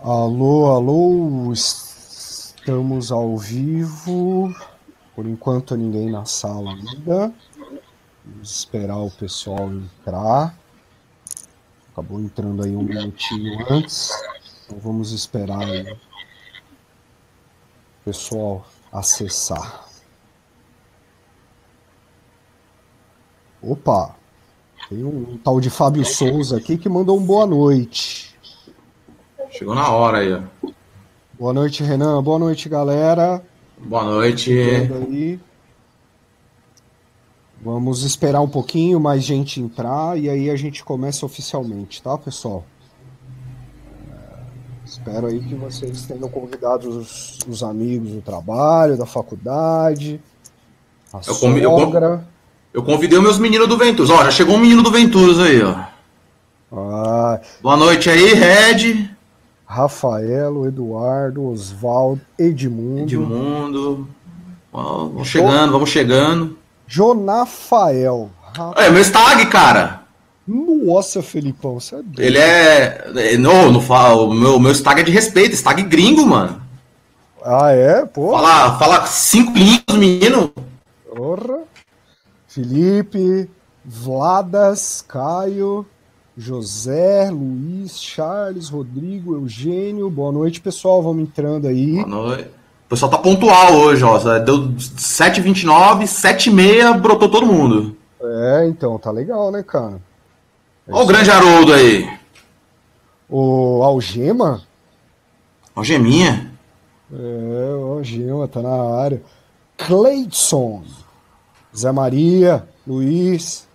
Alô, alô, estamos ao vivo. Por enquanto ninguém na sala ainda. Vamos esperar o pessoal entrar. Acabou entrando aí um minutinho antes. Então vamos esperar aí o pessoal acessar. Opa! Tem um tal de Fábio Souza aqui que mandou um boa noite. Chegou na hora aí, ó. Boa noite, Renan. Boa noite, galera. Boa noite. Aí. Vamos esperar um pouquinho, mais gente entrar e aí a gente começa oficialmente, tá, pessoal? Espero aí que vocês tenham convidado os, os amigos do trabalho, da faculdade, a eu sogra. Eu, convidei os meus meninos do Ventus. Ó, já chegou um menino do Ventus aí, ó. Ah, Boa noite aí, Red. Rafaelo, Eduardo, Oswaldo, Edmundo. Edmundo. vamos chegando, vamos chegando. Jonafael. É, meu stag, cara. Nossa, Felipão, você é doido. Ele é. Não, não fala. O meu, meu stag é de respeito, stag gringo, mano. Ah, é? Pô. Fala, fala cinco línguas, menino. Porra. Felipe, Vladas, Caio. José, Luiz, Charles, Rodrigo, Eugênio. Boa noite, pessoal. Vamos entrando aí. Boa noite. O pessoal tá pontual hoje, ó. Deu 7h29, 7h30, brotou todo mundo. É, então, tá legal, né, cara? É Olha o grande Haroldo aí. O Algema? Algeminha. É, o Algema tá na área. Cleidson. Zé Maria, Luiz.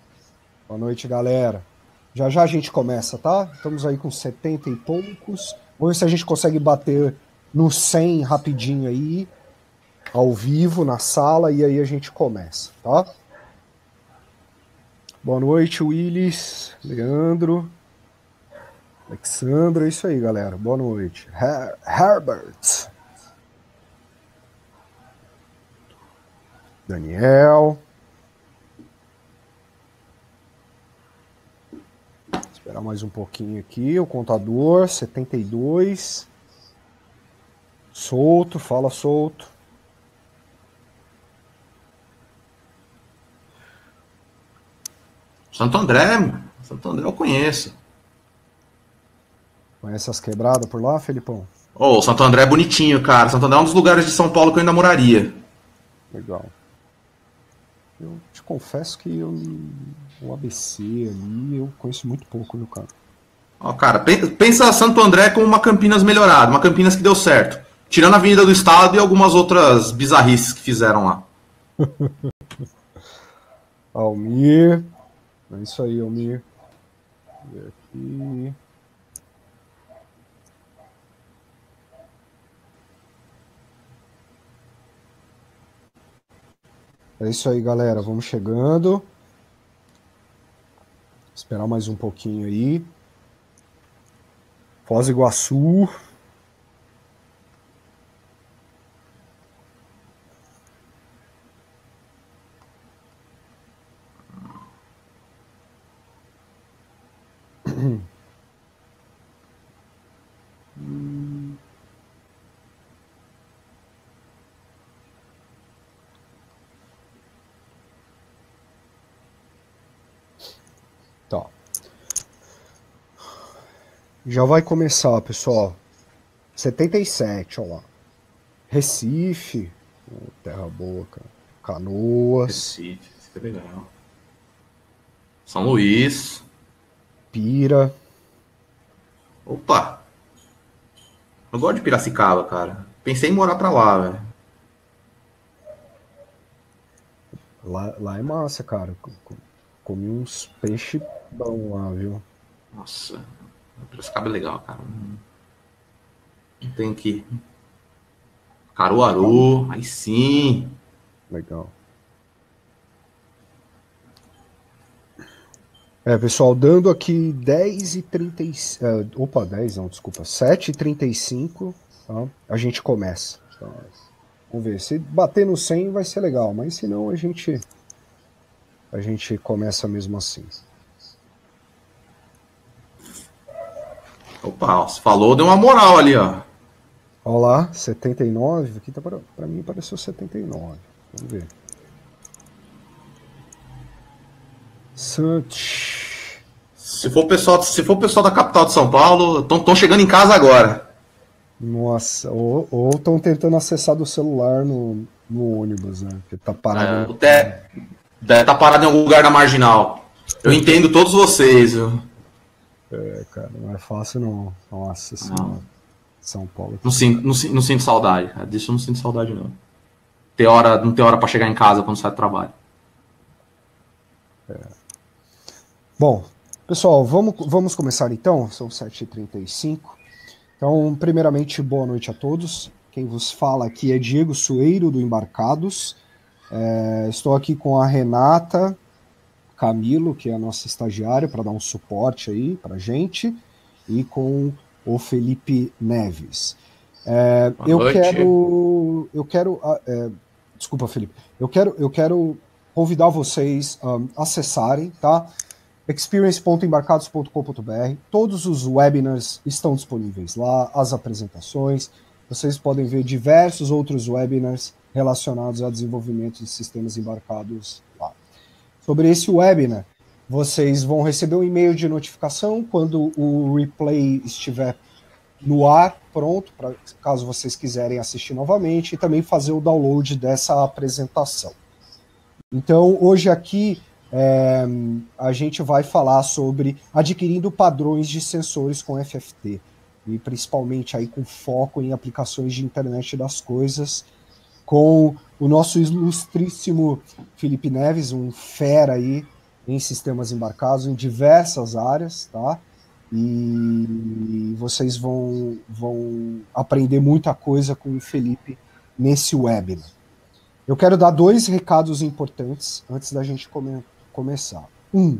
Boa noite, galera. Já já a gente começa, tá? Estamos aí com 70 e poucos. Vamos ver se a gente consegue bater no 100 rapidinho aí, ao vivo, na sala, e aí a gente começa, tá? Boa noite, Willis, Leandro, Alexandra, é isso aí, galera. Boa noite. Her Herbert. Daniel. Esperar mais um pouquinho aqui. O contador, 72. Solto, fala solto. Santo André, Santo André eu conheço. Conhece as quebradas por lá, Felipão? Ô, oh, Santo André é bonitinho, cara. Santo André é um dos lugares de São Paulo que eu ainda moraria. Legal. Eu te confesso que eu o ABC ali, eu conheço muito pouco, viu, cara? Ó, cara, pensa Santo André como uma Campinas melhorada, uma Campinas que deu certo. Tirando a Avenida do Estado e algumas outras bizarrices que fizeram lá. Almir. É isso aí, Almir. Aqui. É isso aí, galera. Vamos chegando. Esperar mais um pouquinho aí. Foz do Iguaçu. Já vai começar, pessoal. 77, ó lá. Recife, Terra Boa, Canoas. Recife, isso é legal. São Luís. Pira. Opa! Eu gosto de Piracicaba, cara. Pensei em morar pra lá, velho. Lá, lá é massa, cara. Comi uns peixes bons lá, viu? Nossa, Piracicaba é legal, cara. Tem que. Caruaru, aí sim. Legal. É, pessoal, dando aqui 10 e 35. Uh, opa, 10 não, desculpa. 7 e 35. Tá? A gente começa. Então, vamos ver. Se bater no 100 vai ser legal, mas se não, a gente. A gente começa mesmo assim. Opa, falou, deu uma moral ali, ó. Olha lá, 79. Aqui tá para, para mim apareceu 79. Vamos ver. Search. Se for pessoal, se for pessoal da capital de São Paulo, estão chegando em casa agora. Nossa, ou estão tentando acessar do celular no, no ônibus, né? Que tá parado. É, deve estar tá parado em algum lugar da marginal. Eu entendo todos vocês, viu? É, cara, não é fácil não. Nossa senhora. São Paulo. Não sinto, não, não sinto saudade. Disso eu não sinto saudade, não. Ter hora, não ter hora para chegar em casa quando sai do trabalho. É. Bom, pessoal, vamos, vamos começar então. São 7h35. Então, primeiramente, boa noite a todos. Quem vos fala aqui é Diego Sueiro, do Embarcados. É, estou aqui com a Renata Camilo, que é a nossa estagiária, para dar um suporte aí para gente, e com o Felipe Neves. É, eu noite. quero, eu quero, ah, é, desculpa, Felipe, eu quero, eu quero convidar vocês a acessarem, tá? experience.embarcados.com.br. Todos os webinars estão disponíveis lá, as apresentações. Vocês podem ver diversos outros webinars relacionados a desenvolvimento de sistemas embarcados lá. Sobre esse webinar, vocês vão receber um e-mail de notificação quando o replay estiver no ar, pronto, para caso vocês quiserem assistir novamente, e também fazer o download dessa apresentação. Então, hoje aqui é, a gente vai falar sobre adquirindo padrões de sensores com FFT, e principalmente aí com foco em aplicações de internet das coisas, com o nosso ilustríssimo Felipe Neves, um fera aí em sistemas embarcados em diversas áreas, tá? E vocês vão, vão aprender muita coisa com o Felipe nesse webinar. Eu quero dar dois recados importantes antes da gente come começar. Um,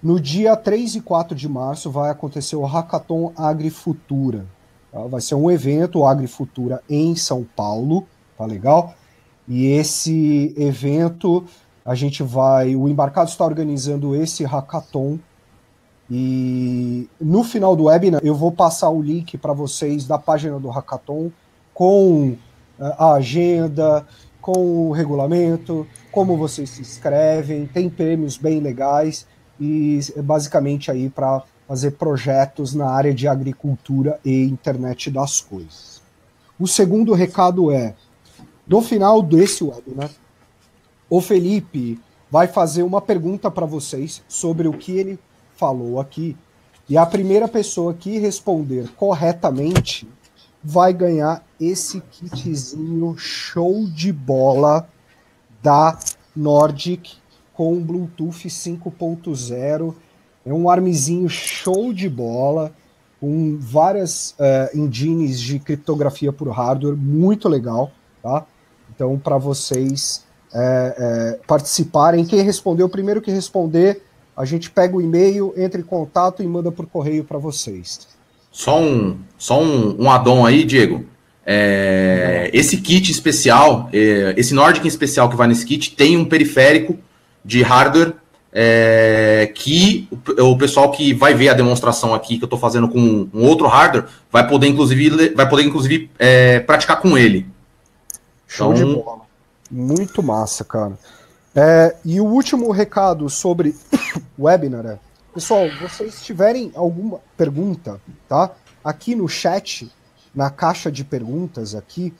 no dia 3 e 4 de março vai acontecer o Hackathon Agrifutura. Tá? Vai ser um evento, o Agrifutura, em São Paulo, tá legal? E esse evento a gente vai. O Embarcado está organizando esse hackathon. E no final do webinar eu vou passar o link para vocês da página do hackathon com eh, a agenda, com o regulamento, como vocês se inscrevem, tem prêmios bem legais e basicamente aí para fazer projetos na área de agricultura e internet das coisas. O segundo recado é, no final desse webinar, o Felipe vai fazer uma pergunta para vocês sobre o que ele falou aqui. E a primeira pessoa que responder corretamente vai ganhar esse kitzinho show de bola da Nordic com Bluetooth 5.0. É um armezinho show de bola, com várias uh, engines de criptografia por hardware, muito legal, tá? Então, para vocês é, é, participarem. Quem respondeu, primeiro que responder, a gente pega o e-mail, entra em contato e manda por correio para vocês. Só um, só um, um addon aí, Diego. É, esse kit especial, é, esse Nordic especial que vai nesse kit, tem um periférico de hardware é, que o, pessoal que vai ver a demonstração aqui que eu estou fazendo com um outro hardware vai poder inclusive vai poder inclusive é, praticar com ele. Show então, de bola. Muito massa, cara. É, e o último recado sobre webinar é, pessoal, vocês tiverem alguma pergunta, tá? Aqui no chat, na caixa de perguntas aqui,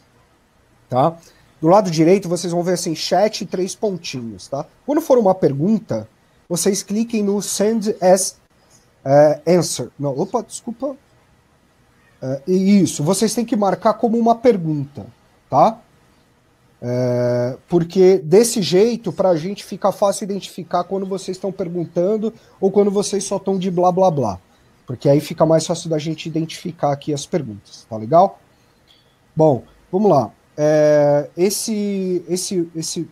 tá? Do lado direito vocês vão ver assim, chat e três pontinhos, tá? Quando for uma pergunta, vocês cliquem no send as uh, answer. Não, opa, desculpa. Uh, isso, vocês têm que marcar como uma pergunta, tá? É, porque desse jeito, para a gente fica fácil identificar quando vocês estão perguntando ou quando vocês só estão de blá blá blá. Porque aí fica mais fácil da gente identificar aqui as perguntas, tá legal? Bom, vamos lá. É, esse, esse, esse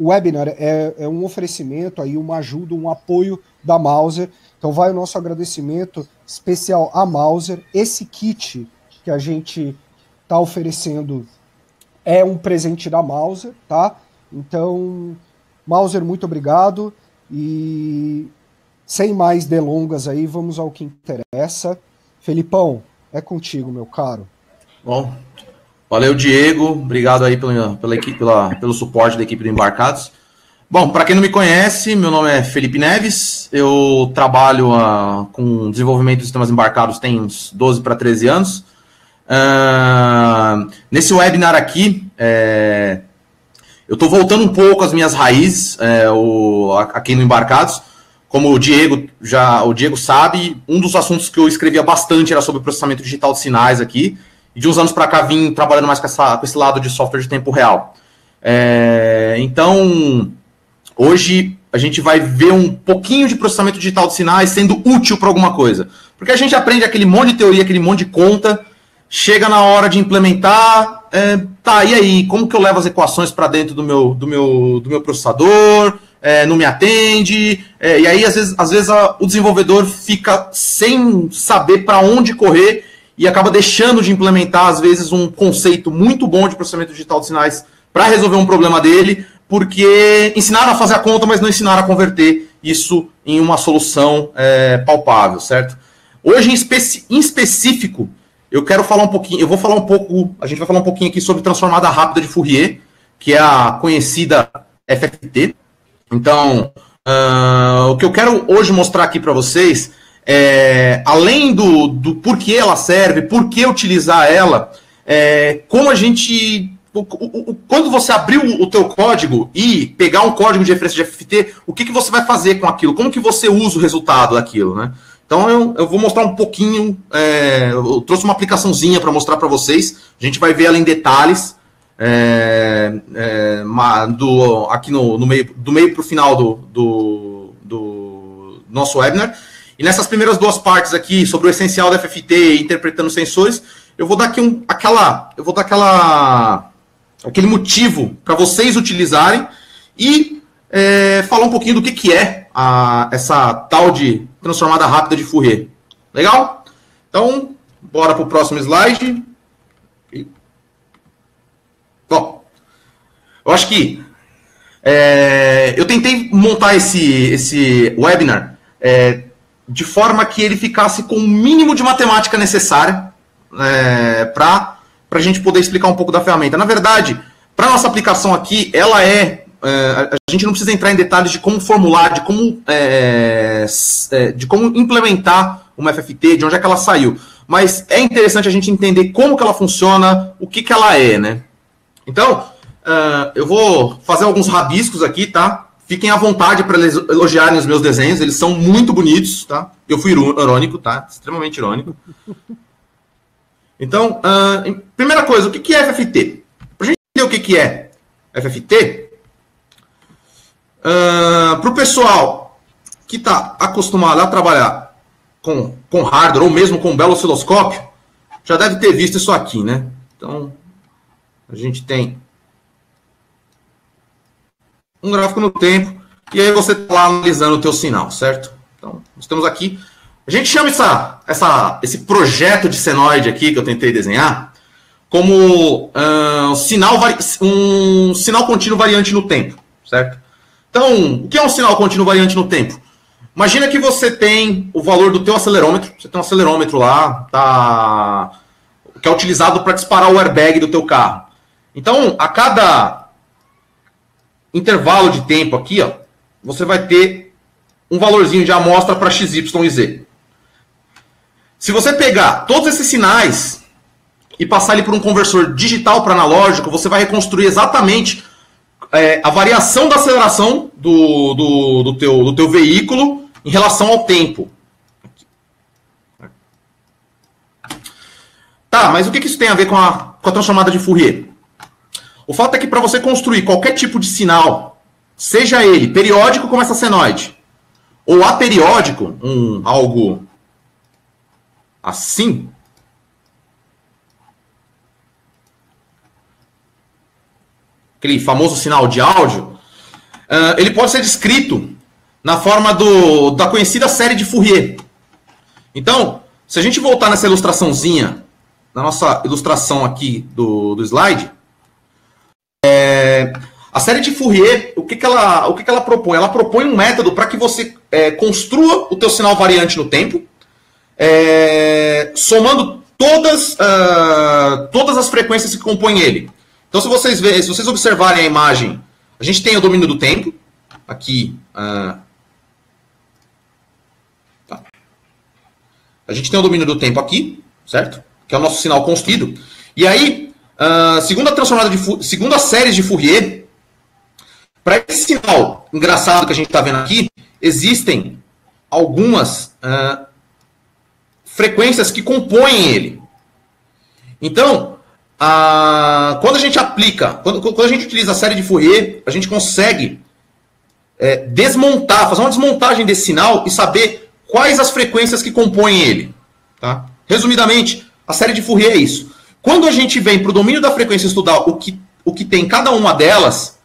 webinar é, é um oferecimento, aí uma ajuda, um apoio da Mauser. Então vai o nosso agradecimento especial à Mauser. Esse kit que a gente está oferecendo é um presente da Mauser, tá? Então, Mauser, muito obrigado. E sem mais delongas aí, vamos ao que interessa. Felipão, é contigo, meu caro. Bom, valeu, Diego. Obrigado aí pela, pela equipe, pela, pelo suporte da equipe do Embarcados. Bom, para quem não me conhece, meu nome é Felipe Neves. Eu trabalho uh, com desenvolvimento de sistemas embarcados tem uns 12 para 13 anos. Uh, nesse webinar aqui, é, eu estou voltando um pouco às minhas raízes, é, o, aqui no Embarcados. Como o Diego já o Diego sabe, um dos assuntos que eu escrevia bastante era sobre processamento digital de sinais aqui. E de uns anos para cá vim trabalhando mais com, essa, com, esse lado de software de tempo real. É, então, hoje a gente vai ver um pouquinho de processamento digital de sinais sendo útil para alguma coisa. Porque a gente aprende aquele monte de teoria, aquele monte de conta, chega na hora de implementar, é, tá, e aí, como que eu levo as equações para dentro do meu, do, meu, do meu processador? É, não me atende, é, e aí às vezes, às vezes a, o desenvolvedor fica sem saber para onde correr e acaba deixando de implementar, às vezes, um conceito muito bom de processamento digital de sinais para resolver um problema dele, porque ensinaram a fazer a conta, mas não ensinaram a converter isso em uma solução é, palpável, certo? Hoje, em, especi em específico, eu quero falar um pouquinho, eu vou falar um pouco, a gente vai falar um pouquinho aqui sobre transformada rápida de Fourier, que é a conhecida FFT. Então, uh, o que eu quero hoje mostrar aqui para vocês é, além do, do porquê ela serve, por que utilizar ela, é, como a gente quando você abrir o, teu código e pegar um código de referência de FFT, o que, que você vai fazer com aquilo? Como que você usa o resultado daquilo, né? Então eu, eu vou mostrar um pouquinho, é, eu trouxe uma aplicaçãozinha para mostrar para vocês. A gente vai ver ela em detalhes é, é, do, aqui no, no, meio, do meio para o final do, do, do, nosso webinar. E nessas primeiras duas partes aqui sobre o essencial da FFT e interpretando sensores, eu vou dar aqui um, aquela, eu vou dar aquela, aquele motivo para vocês utilizarem e é, falar um pouquinho do que, que é a, essa tal de transformada rápida de Fourier. Legal? Então, bora para o próximo slide. Bom, eu acho que é, eu tentei montar esse, esse webinar é, de forma que ele ficasse com o mínimo de matemática necessária é, para a gente poder explicar um pouco da ferramenta. Na verdade, para nossa aplicação aqui, ela é é, a gente não precisa entrar em detalhes de como formular, de como, é, é de como implementar uma FFT, de onde é que ela saiu. Mas é interessante a gente entender como que ela funciona, o que, que ela é, né? Então, uh, eu vou fazer alguns rabiscos aqui, tá? Fiquem à vontade para elogiarem os meus desenhos, eles são muito bonitos, tá? Eu fui irônico, tá? Extremamente irônico. Então, uh, primeira coisa, o que, que é FFT? Para a gente entender o que, que é FFT, Uh, para o pessoal que está acostumado a trabalhar com, com hardware ou mesmo com um belo osciloscópio, já deve ter visto isso aqui, né? Então, a gente tem um gráfico no tempo e aí você está lá analisando o teu sinal, certo? Então, nós temos aqui. A gente chama essa, essa, esse projeto de senoide aqui que eu tentei desenhar como uh, sinal, um sinal contínuo variante no tempo, certo? Então, o que é um sinal contínuo variante no tempo? Imagina que você tem o valor do teu acelerômetro, você tem um acelerômetro lá, tá, que é utilizado para disparar o airbag do teu carro. Então, a cada intervalo de tempo aqui, ó, você vai ter um valorzinho de amostra para x, y e z. Se você pegar todos esses sinais e passar ele por um conversor digital para analógico, você vai reconstruir exatamente é, a variação da aceleração do, do, do, teu, do teu veículo em relação ao tempo. Tá, mas o que, que isso tem a ver com a, com a transformada de Fourier? O fato é que para você construir qualquer tipo de sinal, seja ele periódico como essa senoide, ou aperiódico, um algo assim, aquele famoso sinal de áudio, uh, ele pode ser descrito na forma do, da conhecida série de Fourier. Então, se a gente voltar nessa ilustraçãozinha, na nossa ilustração aqui do, do slide, é, a série de Fourier, o que, que, ela, o que, que ela propõe? Ela propõe um método para que você é, construa o teu sinal variante no tempo, é, somando todas, uh, todas as frequências que compõem ele. Então, se vocês, verem, se vocês observarem a imagem, a gente tem o domínio do tempo, aqui. Uh, tá. A gente tem o domínio do tempo aqui, certo? Que é o nosso sinal construído. E aí, uh, segundo a transformada de segundo as séries de Fourier, para esse sinal engraçado que a gente está vendo aqui, existem algumas uh, frequências que compõem ele. Então, a, quando a gente aplica, quando, quando, a gente utiliza a série de Fourier, a gente consegue é, desmontar, fazer uma desmontagem desse sinal e saber quais as frequências que compõem ele. Tá? Resumidamente, a série de Fourier é isso. Quando a gente vem para o domínio da frequência estudar o que, o que tem cada uma delas,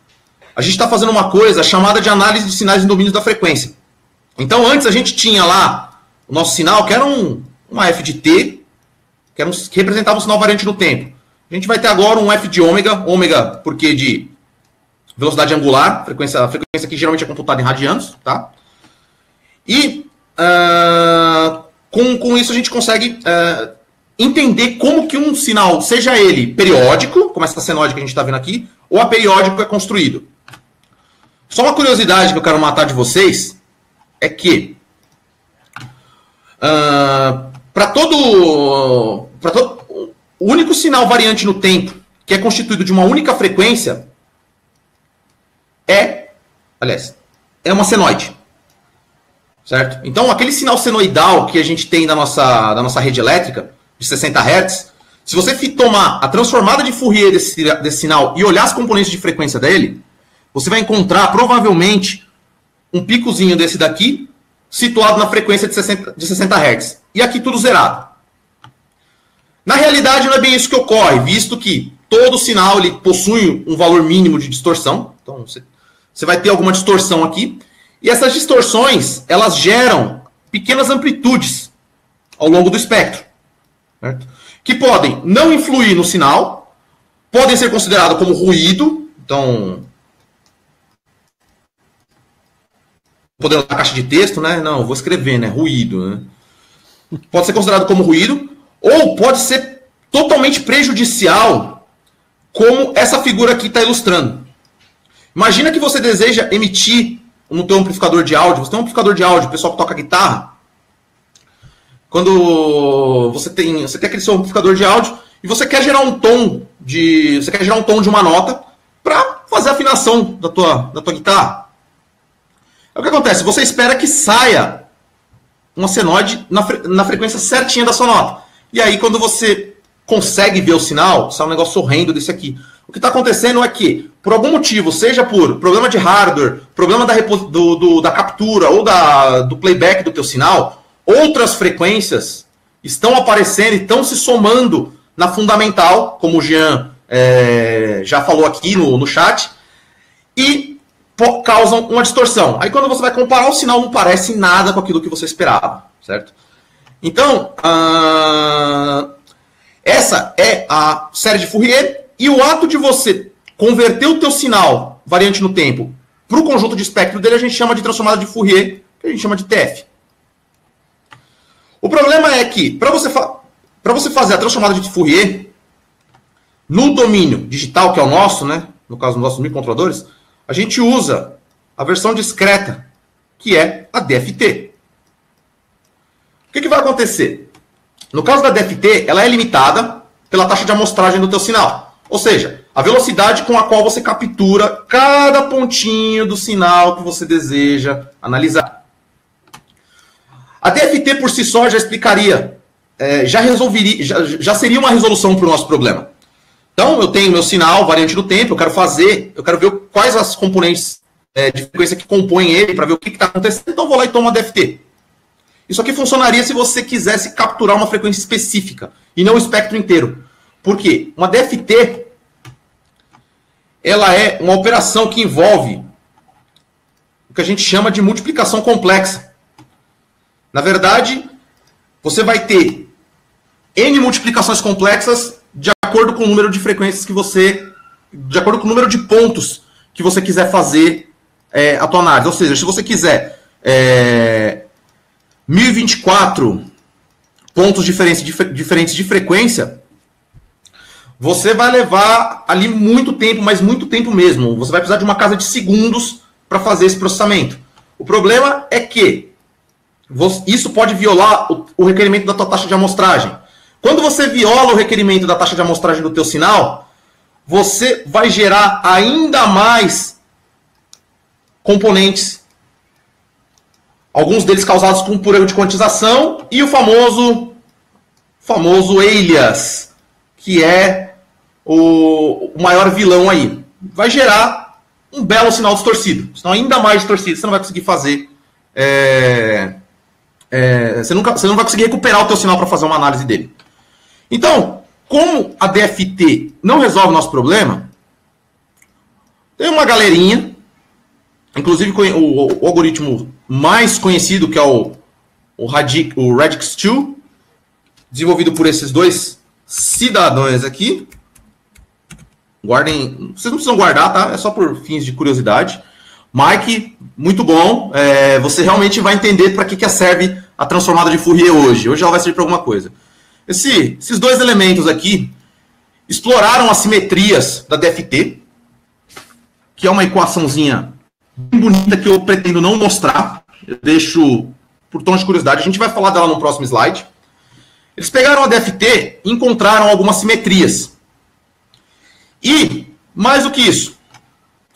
a gente está fazendo uma coisa chamada de análise de sinais em domínio da frequência. Então, antes a gente tinha lá o nosso sinal, que era um, uma f de t, que, um, que representava um sinal variante no tempo. A gente vai ter agora um f de ômega, ômega porque de velocidade angular, frequência, frequência que geralmente é computada em radianos, tá? E uh, com, com isso a gente consegue uh, entender como que um sinal, seja ele periódico, como essa senóide que a gente está vendo aqui, ou aperiódico é construído. Só uma curiosidade que eu quero matar de vocês é que uh, para todo, para todo o único sinal variante no tempo que é constituído de uma única frequência é, aliás, é uma senoide. Certo? Então, aquele sinal senoidal que a gente tem da nossa, da nossa rede elétrica, de 60 Hz, se você tomar a transformada de Fourier desse, desse sinal e olhar as componentes de frequência dele, você vai encontrar provavelmente um picozinho desse daqui situado na frequência de 60, de 60 Hz. E aqui tudo zerado. Na realidade, não é bem isso que ocorre, visto que todo sinal ele possui um valor mínimo de distorção. Então, você, vai ter alguma distorção aqui. E essas distorções, elas geram pequenas amplitudes ao longo do espectro. Certo? Que podem não influir no sinal, podem ser consideradas como ruído. Então, poder usar caixa de texto, né? Não, vou escrever, né? Ruído, né? Pode ser considerado como ruído, ou pode ser totalmente prejudicial, como essa figura aqui está ilustrando. Imagina que você deseja emitir no teu amplificador de áudio, você tem um amplificador de áudio, o pessoal que toca guitarra, quando você tem, você tem aquele seu amplificador de áudio e você quer gerar um tom de, você quer gerar um tom de uma nota para fazer a afinação da tua, da tua guitarra. É o que acontece? Você espera que saia uma senoide na, fre na frequência certinha da sua nota. E aí, quando você consegue ver o sinal, sai um negócio horrendo desse aqui. O que está acontecendo é que, por algum motivo, seja por problema de hardware, problema da, do, do, da captura ou da, do playback do teu sinal, outras frequências estão aparecendo e estão se somando na fundamental, como o Jean é, já falou aqui no, no chat, e causam uma distorção. Aí quando você vai comparar, o sinal não parece nada com aquilo que você esperava, certo? Então, uh, essa é a série de Fourier e o ato de você converter o teu sinal variante no tempo para o conjunto de espectro dele a gente chama de transformada de Fourier, que a gente chama de TF. O problema é que para você, para você fazer a transformada de Fourier no domínio digital, que é o nosso, né, no caso dos nossos microcontroladores, a gente usa a versão discreta, que é a DFT. O que, que vai acontecer? No caso da DFT, ela é limitada pela taxa de amostragem do teu sinal. Ou seja, a velocidade com a qual você captura cada pontinho do sinal que você deseja analisar. A DFT por si só já explicaria, é, já resolveria, já, já seria uma resolução para o nosso problema. Então, eu tenho meu sinal, variante do tempo, eu quero fazer, eu quero ver quais as componentes é, de frequência que compõem ele, para ver o que está acontecendo, então eu vou lá e tomo uma DFT. Isso aqui funcionaria se você quisesse capturar uma frequência específica, e não o espectro inteiro. Por quê? Uma DFT, ela é uma operação que envolve o que a gente chama de multiplicação complexa. Na verdade, você vai ter N multiplicações complexas de acordo com o número de frequências que você. De acordo com o número de pontos que você quiser fazer é, a tua análise. Ou seja, se você quiser é, 1024 pontos diferentes de, diferentes de frequência, você vai levar ali muito tempo, mas muito tempo mesmo. Você vai precisar de uma casa de segundos para fazer esse processamento. O problema é que isso pode violar o requerimento da tua taxa de amostragem. Quando você viola o requerimento da taxa de amostragem do teu sinal, você vai gerar ainda mais componentes. Alguns deles causados com erro de quantização e o famoso famoso alias, que é o, o maior vilão aí. Vai gerar um belo sinal distorcido, sinal ainda mais distorcido. Você não vai conseguir fazer é, é, você, nunca, você não vai conseguir recuperar o teu sinal para fazer uma análise dele. Então, como a DFT não resolve o nosso problema, tem uma galerinha, inclusive o, o algoritmo mais conhecido, que é o, o, Radic, o Radix2, desenvolvido por esses dois cidadãos aqui. Guardem, vocês não precisam guardar, tá? É só por fins de curiosidade. Mike, muito bom. É, você realmente vai entender para que, que serve a transformada de Fourier hoje. Hoje ela vai servir para alguma coisa. Esse, esses dois elementos aqui exploraram as simetrias da DFT, que é uma equaçãozinha bem bonita que eu pretendo não mostrar. Eu deixo por tom de curiosidade. A gente vai falar dela no próximo slide. Eles pegaram a DFT e encontraram algumas simetrias. E, mais do que isso,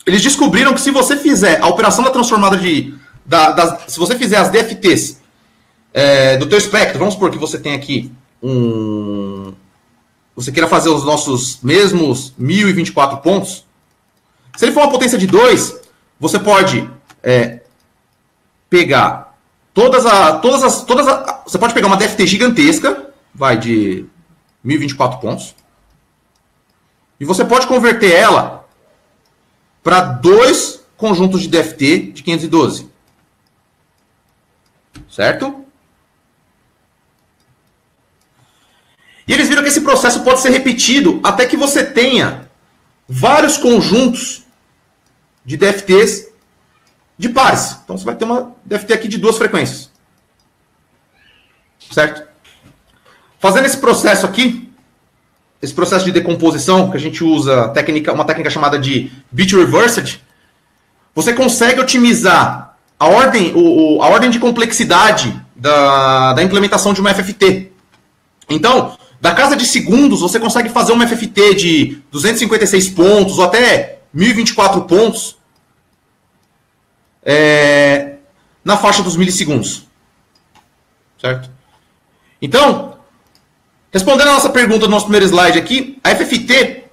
eles descobriram que se você fizer a operação da transformada de. Da, se você fizer as DFTs é, do teu espectro, vamos supor que você tem aqui um. Você queira fazer os nossos mesmos 1024 pontos. Se ele for uma potência de 2, você pode é, pegar todas as. Todas as todas a, você pode pegar uma DFT gigantesca, vai de 1024 pontos. E você pode converter ela para dois conjuntos de DFT de 512. Certo? E eles viram que esse processo pode ser repetido até que você tenha vários conjuntos de DFTs de pares. Então você vai ter uma DFT aqui de duas frequências. Certo? Fazendo esse processo aqui, esse processo de decomposição, que a gente usa técnica, uma técnica chamada de bit reversed, você consegue otimizar a ordem, o, a ordem de complexidade da, da implementação de uma FFT. Então, da casa de segundos, você consegue fazer uma FFT de 256 pontos ou até 1024 pontos é, na faixa dos milissegundos. Certo? Então, Respondendo a nossa pergunta do nosso primeiro slide aqui, a FFT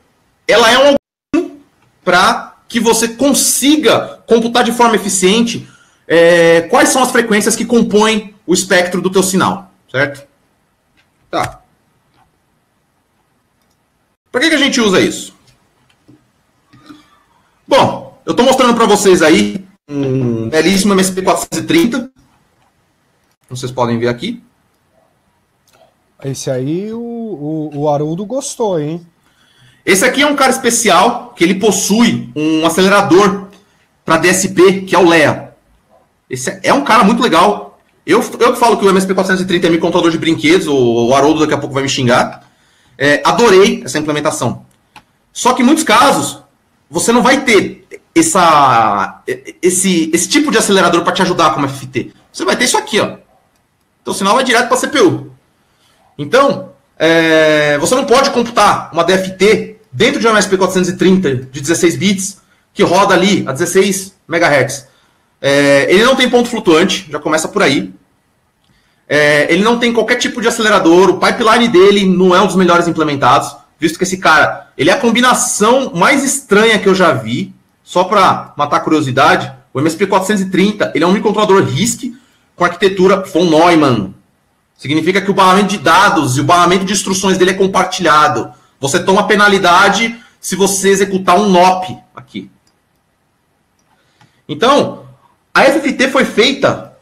ela é um algoritmo para que você consiga computar de forma eficiente é, quais são as frequências que compõem o espectro do teu sinal, certo? Tá. Para que, que a gente usa isso? Bom, eu estou mostrando para vocês aí um belíssimo MSP430. Vocês podem ver aqui. Esse aí o, o, o Haroldo gostou, hein? Esse aqui é um cara especial que ele possui um acelerador para DSP, que é o LEA. Esse é um cara muito legal. Eu, eu que falo que o MSP430 é meu contador de brinquedos, o, o Haroldo daqui a pouco vai me xingar. É, adorei essa implementação. Só que em muitos casos, você não vai ter essa, esse, esse tipo de acelerador para te ajudar como FFT. Você vai ter isso aqui, ó. Então o sinal vai direto para a CPU. Então, é, você não pode computar uma DFT dentro de uma MSP430 de 16 bits que roda ali a 16 MHz. É, ele não tem ponto flutuante, já começa por aí. É, ele não tem qualquer tipo de acelerador, o pipeline dele não é um dos melhores implementados, visto que esse cara, ele é a combinação mais estranha que eu já vi, só para matar a curiosidade, o MSP430, ele é um microcontrolador RISC com arquitetura von Neumann, Significa que o barramento de dados e o barramento de instruções dele é compartilhado. Você toma penalidade se você executar um NOP aqui. Então, a FFT foi feita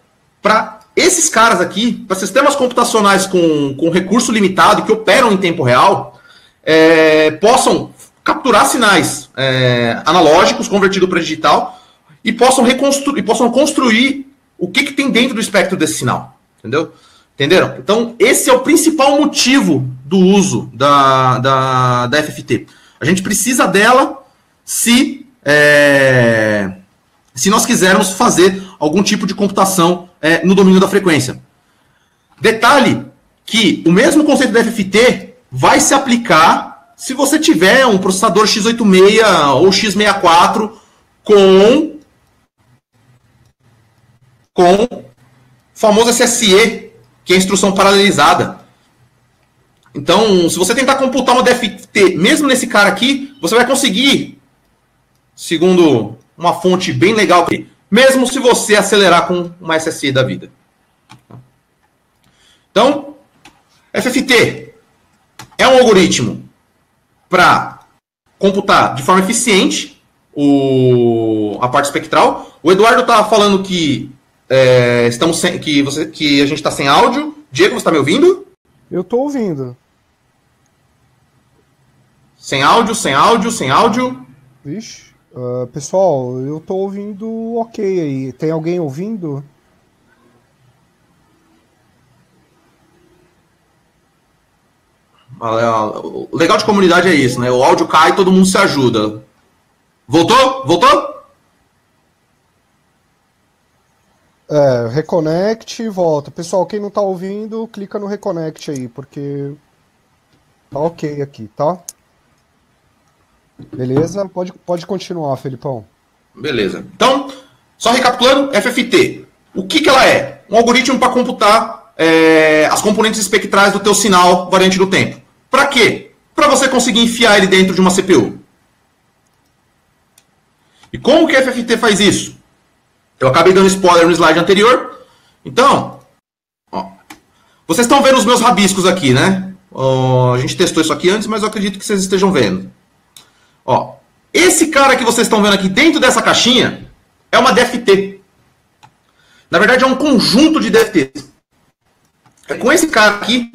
para esses caras aqui, para sistemas computacionais com, com recurso limitado que operam em tempo real, é, possam capturar sinais é, analógicos convertidos para digital e possam, reconstruir, e possam construir o que, que tem dentro do espectro desse sinal. Entendeu? Entenderam? Então, esse é o principal motivo do uso da, da, da FFT. A gente precisa dela se, é, se nós quisermos fazer algum tipo de computação é, no domínio da frequência. Detalhe que o mesmo conceito da FFT vai se aplicar se você tiver um processador x86 ou x64 com com famoso SSE, que é instrução paralelizada. Então, se você tentar computar uma DFT, mesmo nesse cara aqui, você vai conseguir, segundo uma fonte bem legal, mesmo se você acelerar com uma SSE da vida. Então, FFT é um algoritmo para computar de forma eficiente o, a parte espectral. O Eduardo está falando que é, estamos sem, que, você, que a gente está sem áudio. Diego, você está me ouvindo? Eu estou ouvindo. Sem áudio, sem áudio, sem áudio. Vixe. Uh, pessoal, eu estou ouvindo ok aí. Tem alguém ouvindo? O legal de comunidade é isso, né? O áudio cai e todo mundo se ajuda. Voltou? Voltou? É, reconnect e volta. Pessoal, quem não tá ouvindo, clica no reconnect aí, porque tá ok aqui, tá? Beleza? Pode, pode continuar, Felipão. Beleza. Então, só recapitulando, FFT. O que, que ela é? Um algoritmo para computar é, as componentes espectrais do teu sinal variante do tempo. Para quê? Para você conseguir enfiar ele dentro de uma CPU. E como que a FFT faz isso? Eu acabei dando spoiler no slide anterior. Então, ó, vocês estão vendo os meus rabiscos aqui, né? Ó, a gente testou isso aqui antes, mas eu acredito que vocês estejam vendo. Ó, esse cara que vocês estão vendo aqui dentro dessa caixinha é uma DFT. Na verdade, é um conjunto de DFTs. É com esse cara aqui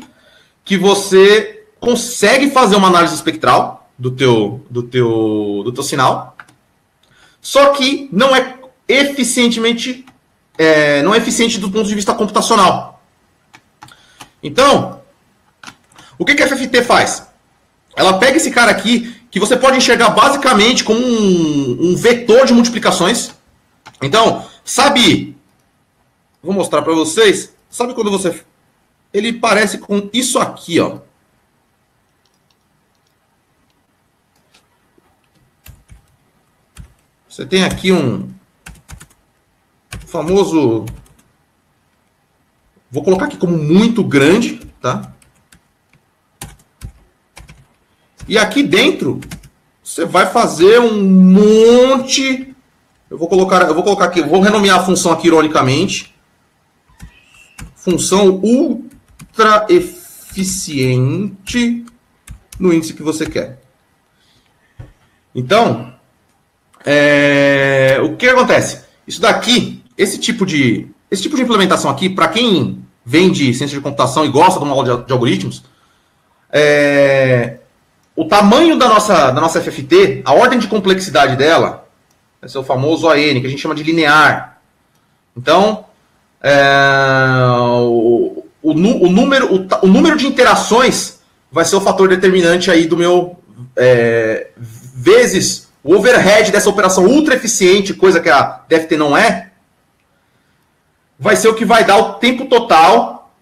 que você consegue fazer uma análise espectral do teu, do teu, do teu sinal. Só que não é eficientemente, é, não é eficiente do ponto de vista computacional. Então, o que, que a FFT faz? Ela pega esse cara aqui, que você pode enxergar basicamente como um, um vetor de multiplicações. Então, sabe, vou mostrar para vocês, sabe quando você, ele parece com isso aqui, ó. Você tem aqui um, famoso. Vou colocar aqui como muito grande, tá? E aqui dentro você vai fazer um monte. Eu vou colocar, eu vou colocar aqui, vou renomear a função aqui ironicamente. Função ultra eficiente no índice que você quer. Então, é, o que acontece? Isso daqui esse tipo de, esse tipo de implementação aqui, para quem vem de ciência de computação e gosta de uma aula de, de algoritmos, é, o tamanho da nossa, da nossa FFT, a ordem de complexidade dela, esse é o famoso AN, que a gente chama de linear. Então, é, o, o, o, número, o, o, número de interações vai ser o fator determinante aí do meu é, vezes o overhead dessa operação ultra eficiente, coisa que a DFT não é, vai ser o que vai dar o tempo total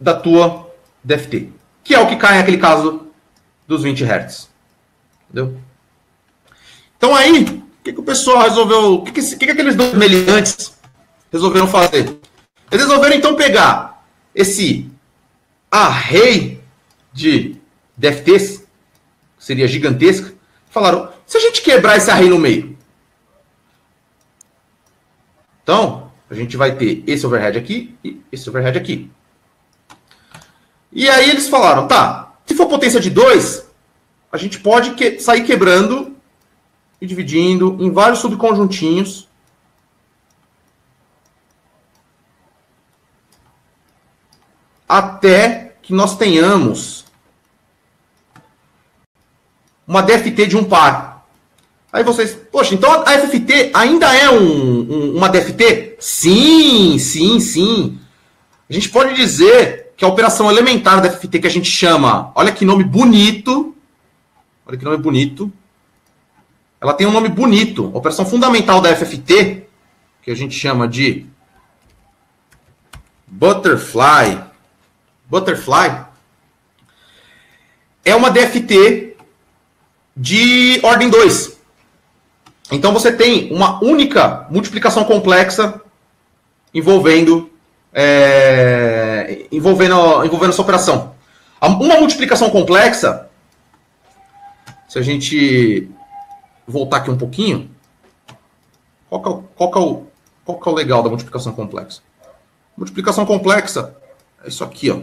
da tua DFT, que é o que cai naquele caso dos 20 Hz. Entendeu? Então aí, o que, que o pessoal resolveu, o que, que, que, que aqueles dois meliantes resolveram fazer? Eles resolveram então pegar esse array de DFTs, seria gigantesca, falaram, se a gente quebrar esse array no meio, então, a gente vai ter esse overhead aqui e esse overhead aqui. E aí eles falaram, tá, se for potência de 2, a gente pode que, sair quebrando e dividindo em vários subconjuntinhos. Até que nós tenhamos uma DFT de um par. Aí vocês, poxa, então a FFT ainda é um, um, uma DFT? Sim, sim, sim. A gente pode dizer que a operação elementar da FT que a gente chama, olha que nome bonito, olha que nome bonito, ela tem um nome bonito. A operação fundamental da FFT, que a gente chama de Butterfly, Butterfly, é uma DFT de ordem 2. Então você tem uma única multiplicação complexa envolvendo é, envolvendo, envolvendo essa operação. Uma multiplicação complexa, se a gente voltar aqui um pouquinho, qual que é o, qual que é o, qual que é o legal da multiplicação complexa? Multiplicação complexa é isso aqui, ó.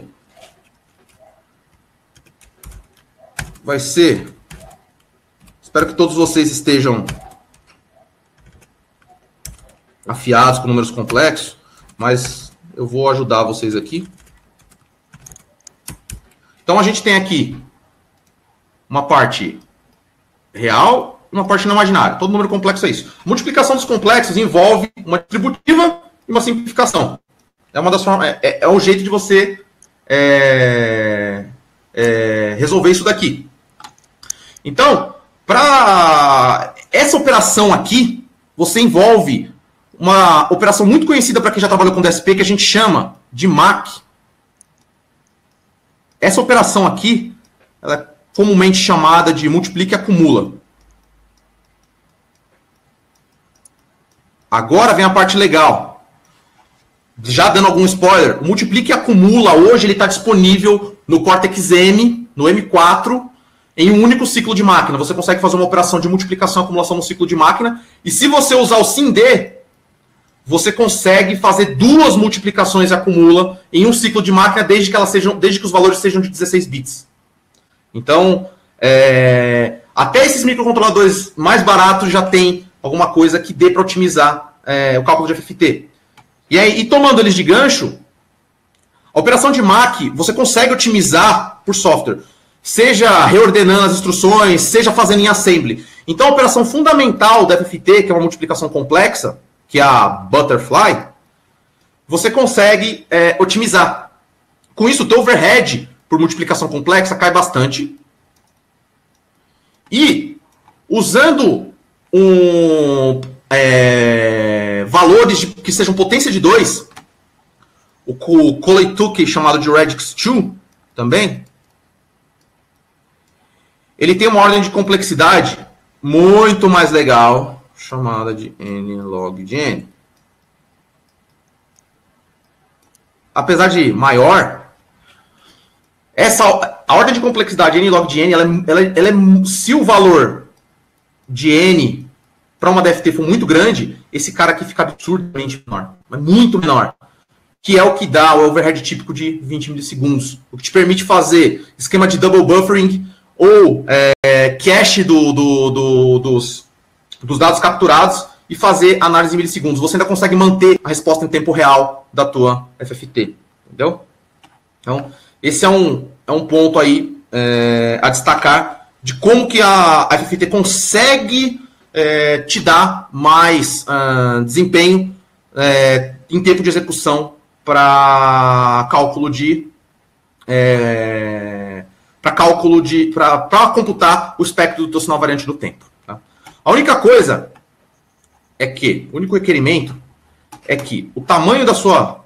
Vai ser. Espero que todos vocês estejam afiados com números complexos, mas eu vou ajudar vocês aqui. Então a gente tem aqui uma parte real e uma parte não imaginária. Todo número complexo é isso. Multiplicação dos complexos envolve uma distributiva e uma simplificação. É uma das formas, é, é, um jeito de você é, é, resolver isso daqui. Então, para essa operação aqui, você envolve uma operação muito conhecida para quem já trabalhou com DSP que a gente chama de MAC. Essa operação aqui, ela é comumente chamada de multiplica e acumula. Agora vem a parte legal. Já dando algum spoiler, multiplica e acumula hoje ele está disponível no Cortex M, no M4, em um único ciclo de máquina. Você consegue fazer uma operação de multiplicação e acumulação no ciclo de máquina. E se você usar o SIMD, você consegue fazer duas multiplicações e acumula em um ciclo de máquina desde que elas sejam, desde que os valores sejam de 16 bits. Então, é, até esses microcontroladores mais baratos já tem alguma coisa que dê para otimizar é, o cálculo de FFT. E aí, e tomando eles de gancho, a operação de MAC você consegue otimizar por software, seja reordenando as instruções, seja fazendo em assembly. Então, a operação fundamental da FFT, que é uma multiplicação complexa, que é a Butterfly, você consegue é, otimizar. Com isso, o teu overhead por multiplicação complexa cai bastante. E usando um, é, valores de, que sejam potência de 2, o Coley chamado de Radix 2 também, ele tem uma ordem de complexidade muito mais legal chamada de n log de n. Apesar de maior, essa a ordem de complexidade n log de n, ela, ela, ela é, se o valor de n para uma DFT for muito grande, esse cara aqui fica absurdamente menor, mas muito menor. Que é o que dá o overhead típico de 20 milissegundos, o que te permite fazer esquema de double buffering ou é, cache do, do, do, dos, dos dados capturados e fazer análise em milissegundos. Você ainda consegue manter a resposta em tempo real da tua FFT. Entendeu? Então, esse é um, é um ponto aí é, a destacar de como que a, a FFT consegue é, te dar mais uh, desempenho é, em tempo de execução para cálculo de é, para cálculo de para computar o espectro do sinal variante do tempo. A única coisa é que, o único requerimento é que o tamanho da sua.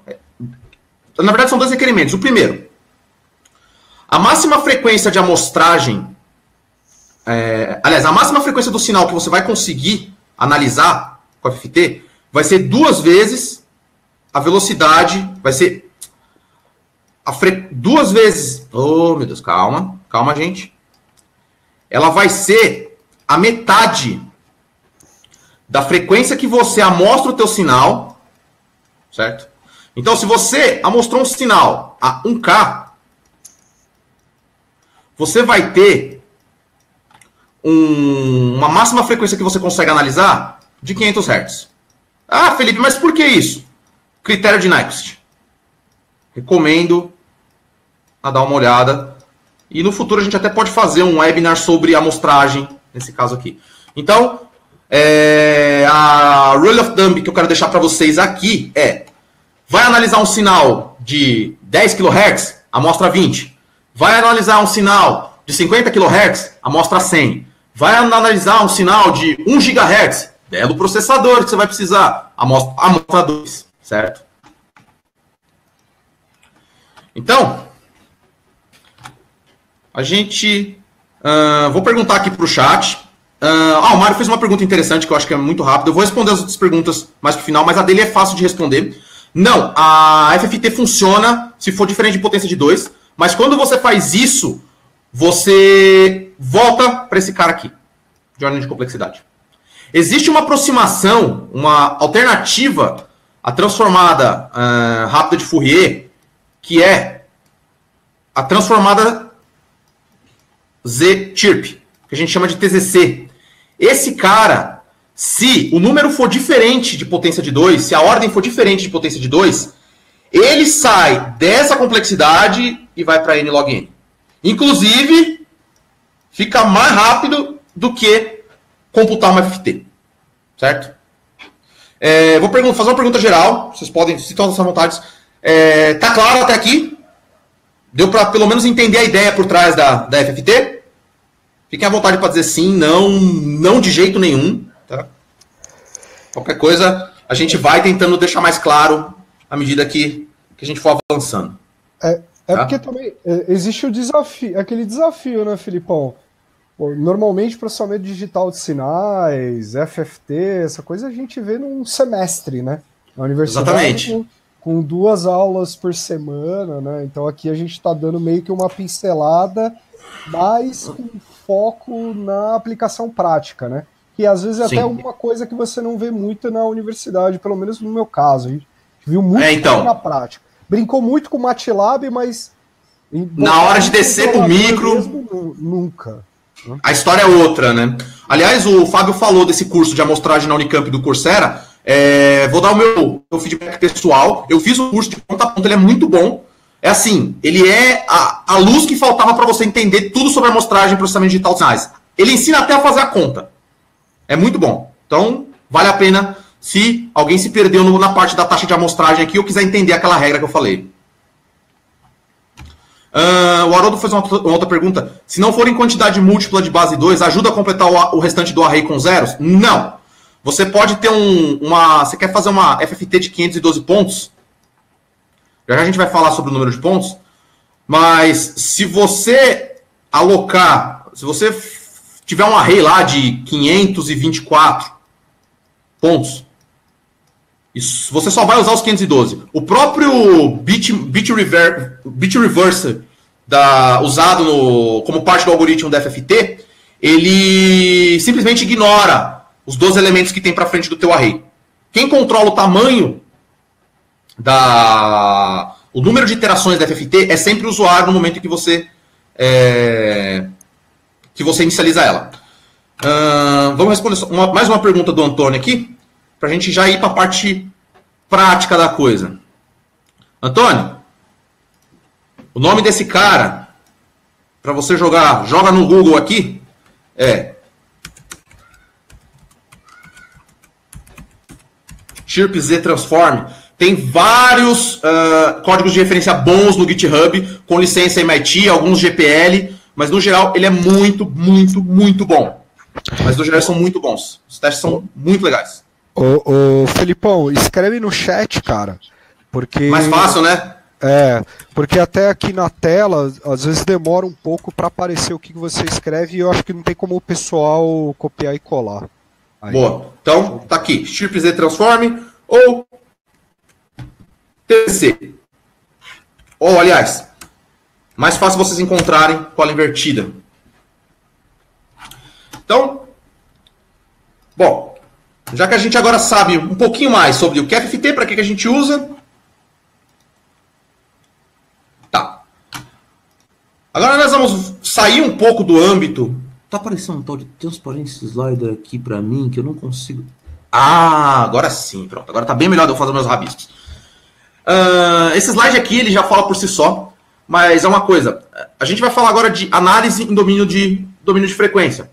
Na verdade, são dois requerimentos. O primeiro, a máxima frequência de amostragem. É, aliás, a máxima frequência do sinal que você vai conseguir analisar com a FFT vai ser duas vezes a velocidade, vai ser fre... duas vezes. Oh, meu Deus, calma, calma, gente. Ela vai ser a metade da frequência que você amostra o teu sinal, certo? Então, se você amostrou um sinal a 1K, você vai ter um, uma máxima frequência que você consegue analisar de 500 Hz. Ah, Felipe, mas por que isso? Critério de Nyquist. Recomendo a dar uma olhada. E no futuro a gente até pode fazer um webinar sobre amostragem, nesse caso aqui. Então, É, a rule of thumb que eu quero deixar para vocês aqui é: vai analisar um sinal de 10 kHz, amostra 20. Vai analisar um sinal de 50 kHz, amostra 100. Vai analisar um sinal de 1 GHz, belo processador que você vai precisar, amostra, amostra 2, certo? Então, a gente. Uh, vou perguntar aqui para o chat. Uh, ah, o Mário fez uma pergunta interessante que eu acho que é muito rápida. Eu vou responder as outras perguntas mais pro final, mas a dele é fácil de responder. Não, a FFT funciona se for diferente de potência de 2, mas quando você faz isso, você volta para esse cara aqui, de ordem de complexidade. Existe uma aproximação, uma alternativa à transformada uh, rápida de Fourier, que é a transformada Z-Chirp, que a gente chama de TZC, esse cara, se o número for diferente de potência de 2, se a ordem for diferente de potência de 2, ele sai dessa complexidade e vai para n log n. Inclusive, fica mais rápido do que computar uma FT. Certo? É, vou fazer uma pergunta geral. Vocês podem se tornar à vontade. É, tá claro até aqui? Deu para pelo menos entender a ideia por trás da, da FFT? Fiquem à vontade para dizer sim, não, não de jeito nenhum. Tá? Qualquer coisa, a gente vai tentando deixar mais claro à medida que, que a gente for avançando. É, é tá? porque também é, existe o desafio, aquele desafio, né, Filipão? Normalmente, processamento digital de sinais, FFT, essa coisa a gente vê num semestre, né? Na universidade. Exatamente. Com, duas aulas por semana, né? Então aqui a gente está dando meio que uma pincelada, mas com foco na aplicação prática, né? Que às vezes é Sim. até uma coisa que você não vê muito na universidade, pelo menos no meu caso. A gente viu muito é, então. na prática. Brincou muito com o MATLAB, mas. Na hora de descer pro micro. Mesmo, nunca. Né? A história é outra, né? Aliás, o Fábio falou desse curso de amostragem na Unicamp do Coursera. É, vou dar o meu, meu feedback pessoal. Eu fiz o curso de ponta a ponta, ele é muito bom. É assim, ele é a, a luz que faltava para você entender tudo sobre amostragem e processamento digital de sinais. Ele ensina até a fazer a conta. É muito bom. Então, vale a pena se alguém se perdeu no, na parte da taxa de amostragem aqui ou quiser entender aquela regra que eu falei. Uh, o Haroldo fez uma, uma, outra pergunta. Se não for em quantidade múltipla de base 2, ajuda a completar o, o restante do array com zeros? Não. Você pode ter um, uma. Você quer fazer uma FFT de 512 pontos? Já, a gente vai falar sobre o número de pontos, mas se você alocar, se você tiver um array lá de 524 pontos, isso, você só vai usar os 512. O próprio bit, bit, rever, bit reverse da, usado no, como parte do algoritmo da FFT, ele simplesmente ignora os 12 elementos que tem para frente do teu array. Quem controla o tamanho da o número de iterações da FFT é sempre o usuário no momento que você é, que você inicializa ela. Uh, vamos responder uma, mais uma pergunta do Antônio aqui, para a gente já ir para a parte prática da coisa. Antônio, o nome desse cara, para você jogar, joga no Google aqui, é Chirp Z Transform. Tem vários uh, códigos de referência bons no GitHub, com licença MIT, alguns GPL, mas no geral ele é muito, muito, muito bom. Mas no geral são muito bons. Os testes são muito legais. Ô, ô Felipão, escreve no chat, cara. Porque. Mais fácil, né? É, porque até aqui na tela, às vezes demora um pouco para aparecer o que você escreve e eu acho que não tem como o pessoal copiar e colar. Aí. Boa. Então, tá aqui. Chip Z Transform ou TC. Ou, aliás, mais fácil vocês encontrarem cola invertida. Então, bom, já que a gente agora sabe um pouquinho mais sobre o que é para que, que a gente usa. Tá. Agora nós vamos sair um pouco do âmbito. Tá aparecendo um tal de transparência slider aqui para mim que eu não consigo. Ah, agora sim, pronto. Agora tá bem melhor de eu fazer meus rabiscos. Uh, esse slide aqui ele já fala por si só, mas é uma coisa. A gente vai falar agora de análise em domínio de domínio de frequência.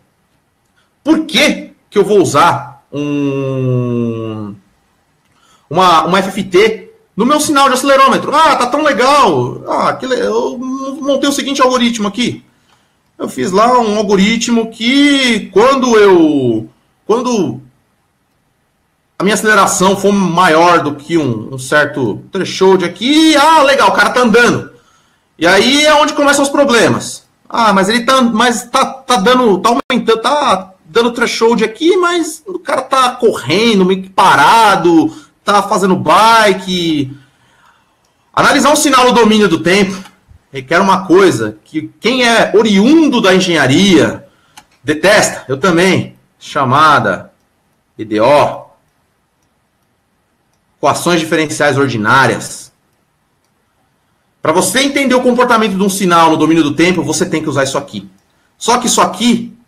Por que, que eu vou usar um, uma, uma FFT no meu sinal de acelerômetro. Ah, tá tão legal. Ah, que le... eu montei o seguinte algoritmo aqui. Eu fiz lá um algoritmo que quando eu quando a minha aceleração for maior do que um, um certo threshold aqui, ah, legal, o cara tá andando. E aí é onde começam os problemas. Ah, mas ele tá, mas tá, tá dando, tá aumentando, tá dando threshold aqui, mas o cara tá correndo, meio que parado, tá fazendo bike. Analisar um sinal no domínio do tempo requer uma coisa que quem é oriundo da engenharia detesta, eu também, chamada EDO, equações diferenciais ordinárias. Para você entender o comportamento de um sinal no domínio do tempo, você tem que usar isso aqui. Só que isso aqui,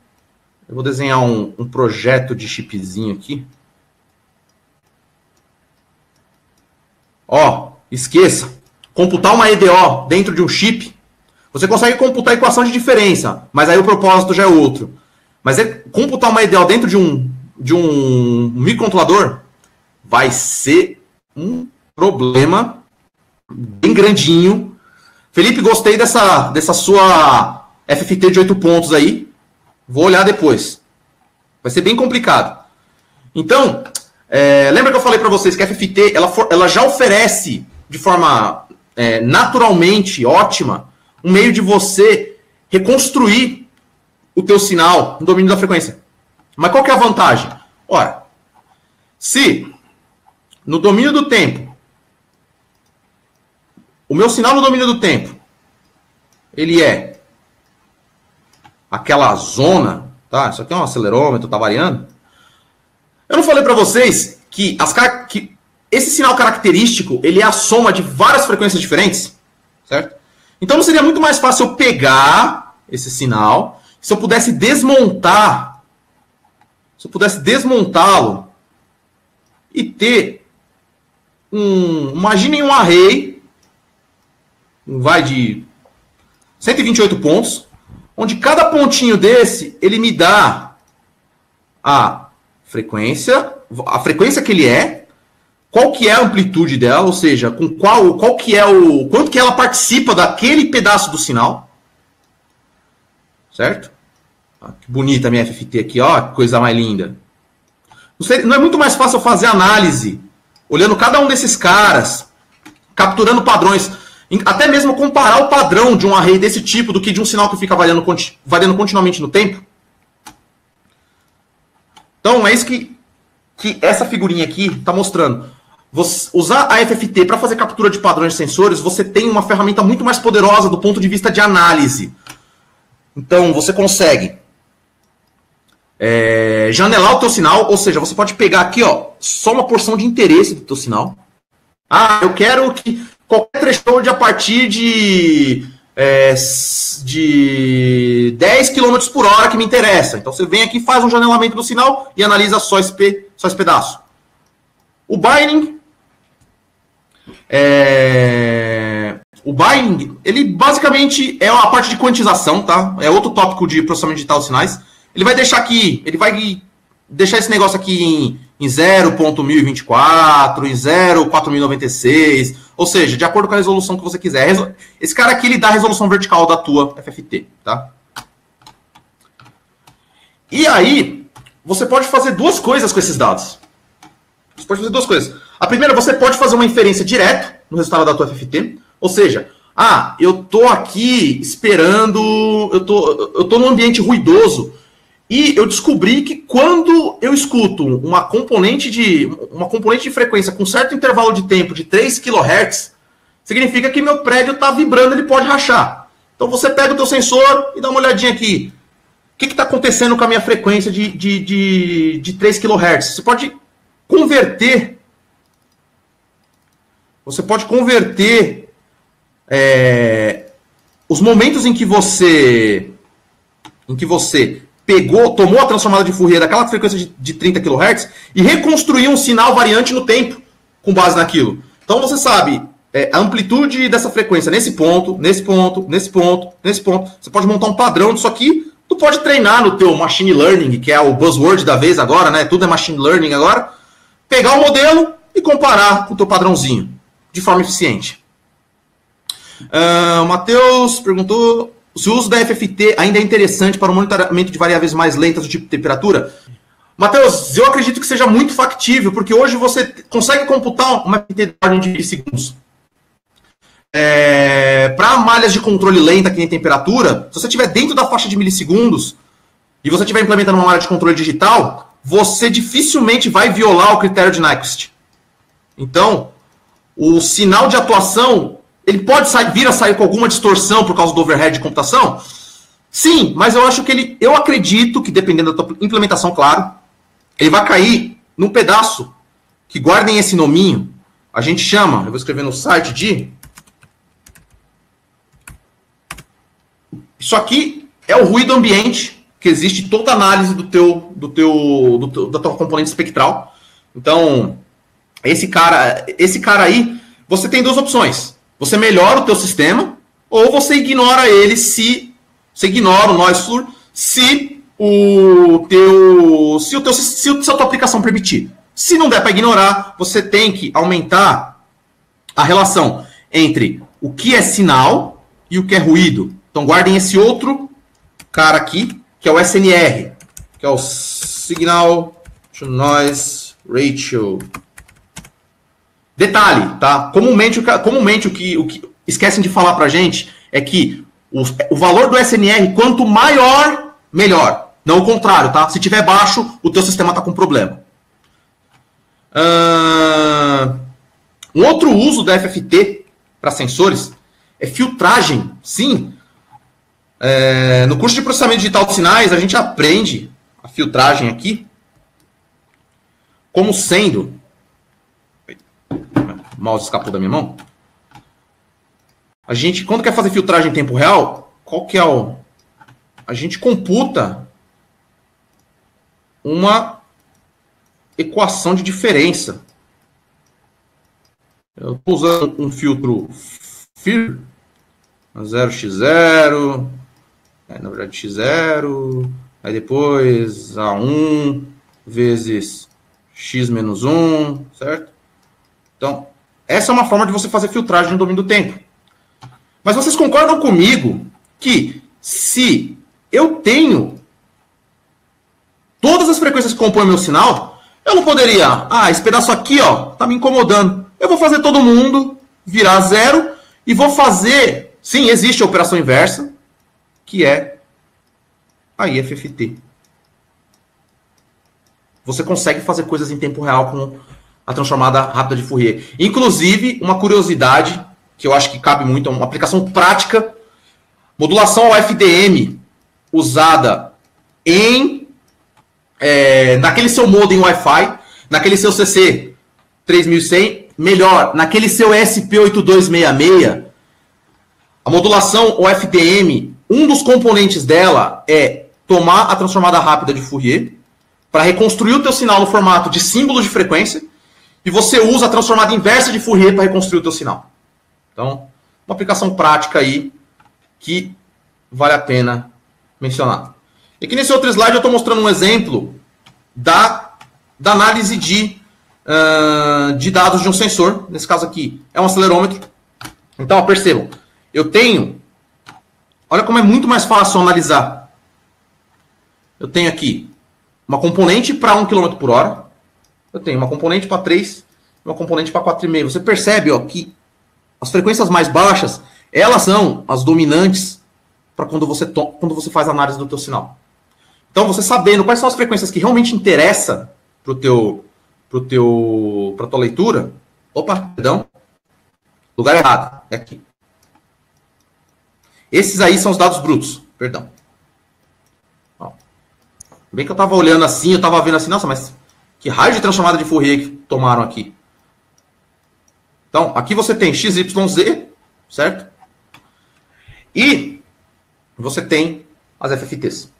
eu vou desenhar um, um projeto de chipzinho aqui. Ó, esqueça. Computar uma EDO dentro de um chip, você consegue computar a equação de diferença, mas aí o propósito já é outro. Mas é computar uma EDO dentro de um, de um microcontrolador vai ser um problema bem grandinho. Felipe, gostei dessa, dessa sua FFT de 8 pontos aí. Vou olhar depois. Vai ser bem complicado. Então, é, lembra que eu falei para vocês que a FFT ela, ela já oferece de forma é, naturalmente ótima um meio de você reconstruir o teu sinal no domínio da frequência. Mas qual que é a vantagem? Ora, se no domínio do tempo o meu sinal no domínio do tempo ele é aquela zona, tá? Isso aqui é um acelerômetro, tá variando. Eu não falei para vocês que, as, que esse sinal característico ele é a soma de várias frequências diferentes, certo? Então não seria muito mais fácil eu pegar esse sinal, se eu pudesse desmontar, se eu pudesse desmontá-lo e ter um, imaginem um array, vai de 128 pontos, onde cada pontinho desse ele me dá a frequência, a frequência que ele é, qual que é a amplitude dela, ou seja, com qual, qual que é o quanto que ela participa daquele pedaço do sinal, certo? Ah, que bonita a minha FFT aqui, ó, que coisa mais linda. Não, sei, não é muito mais fácil fazer análise, olhando cada um desses caras, capturando padrões, até mesmo comparar o padrão de um array desse tipo do que de um sinal que fica variando, variando continuamente no tempo? Então é isso que, que essa figurinha aqui está mostrando. Você, usar a FFT para fazer captura de padrões de sensores, você tem uma ferramenta muito mais poderosa do ponto de vista de análise. Então, você consegue é, janelar o teu sinal, ou seja, você pode pegar aqui ó, só uma porção de interesse do teu sinal. Ah, eu quero que qualquer threshold a partir de, é, de 10 km por hora que me interessa. Então você vem aqui, faz um janelamento do sinal e analisa só esse, só esse pedaço. O binding é... O binding, ele basicamente é a parte de quantização, tá? É outro tópico de processamento digital de sinais. Ele vai deixar aqui, ele vai deixar esse negócio aqui em, em 0.1024, em 0.4096, ou seja, de acordo com a resolução que você quiser. Esse cara aqui, ele dá a resolução vertical da tua FFT, tá? E aí, você pode fazer duas coisas com esses dados. Você pode fazer duas coisas. A primeira, você pode fazer uma inferência direto no resultado da tua FFT. Ou seja, ah, eu tô aqui esperando, eu tô, eu tô num ambiente ruidoso e eu descobri que quando eu escuto uma componente de uma componente de frequência com certo intervalo de tempo de 3 kHz, significa que meu prédio está vibrando, ele pode rachar. Então você pega o teu sensor e dá uma olhadinha aqui. O que está acontecendo com a minha frequência de, de, de, de 3 kHz? Você pode converter. Você pode converter é, os momentos em que você em que você pegou, tomou a transformada de Fourier daquela frequência de, de 30 kHz e reconstruiu um sinal variante no tempo com base naquilo. Então você sabe é, a amplitude dessa frequência nesse ponto, nesse ponto, nesse ponto, nesse ponto. Você pode montar um padrão disso aqui tu pode treinar no teu machine learning, que é o buzzword da vez agora, né? Tudo é machine learning agora. Pegar o modelo e comparar com o teu padrãozinho de forma eficiente. Uh, o Matheus perguntou se o uso da FFT ainda é interessante para o monitoramento de variáveis mais lentas do tipo temperatura. Matheus, eu acredito que seja muito factível, porque hoje você consegue computar uma FFT de segundos. É, para malhas de controle lenta que tem temperatura, se você estiver dentro da faixa de milissegundos e você estiver implementando uma malha de controle digital, você dificilmente vai violar o critério de Nyquist. Então, o sinal de atuação ele pode sair, vir a sair com alguma distorção por causa do overhead de computação? Sim, mas eu acho que ele. Eu acredito que, dependendo da tua implementação, claro, ele vai cair num pedaço que guardem esse nominho. A gente chama, eu vou escrever no site de. Isso aqui é o ruído ambiente que existe toda a análise do teu, do teu, do teu, da tua componente espectral. Então, esse cara, esse cara aí, você tem duas opções. Você melhora o teu sistema ou você ignora ele se você ignora o noise floor se o teu se o teu se a tua aplicação permitir. Se não der para ignorar, você tem que aumentar a relação entre o que é sinal e o que é ruído. Então guardem esse outro cara aqui, que é o SNR, que é o Signal to Noise Ratio. Detalhe, tá? Comumente, comumente o, que, o que esquecem de falar pra gente é que o, o valor do SNR, quanto maior, melhor. Não o contrário, tá? Se tiver baixo, o teu sistema tá com problema. Uh, um outro uso da FFT para sensores é filtragem. Sim. É, no curso de processamento digital de sinais, a gente aprende a filtragem aqui como sendo o mouse escapou da minha mão. A gente, quando quer fazer filtragem em tempo real, qual que é o. A gente computa uma equação de diferença. Eu estou usando um filtro FIR, 0x0, é, na verdade x0, aí depois a1 vezes x menos 1, certo? Então, essa é uma forma de você fazer filtragem no domínio do tempo. Mas vocês concordam comigo que se eu tenho todas as frequências que compõem meu sinal, eu não poderia, ah, esse pedaço aqui, ó, tá me incomodando. Eu vou fazer todo mundo virar zero e vou fazer, sim, existe a operação inversa, que é a IFFT. Você consegue fazer coisas em tempo real com a transformada rápida de Fourier. Inclusive, uma curiosidade que eu acho que cabe muito, é uma aplicação prática, modulação ao FDM usada em é, naquele seu modem Wi-Fi, naquele seu CC 3100, melhor, naquele seu SP8266, a modulação o FDM, um dos componentes dela é tomar a transformada rápida de Fourier para reconstruir o teu sinal no formato de símbolos de frequência e você usa a transformada inversa de Fourier para reconstruir o teu sinal. Então, uma aplicação prática aí que vale a pena mencionar. E aqui nesse outro slide eu estou mostrando um exemplo da, da análise de, uh, de dados de um sensor. Nesse caso aqui é um acelerômetro. Então, percebam, eu tenho. Olha como é muito mais fácil analisar. Eu tenho aqui uma componente para 1 km por hora, eu tenho uma componente para 3 uma componente para 4,5. Você percebe ó, que as frequências mais baixas, elas são as dominantes para quando você quando você faz análise do teu sinal. Então, você sabendo quais são as frequências que realmente interessam para teu pro teu para tua leitura, opa, perdão, lugar errado, é aqui. Esses aí são os dados brutos, perdão. Ó. Bem que eu estava olhando assim, eu estava vendo assim, nossa, mas que raio de transformada de Fourier que tomaram aqui? Então, aqui você tem XYZ, certo? E você tem as FFTs.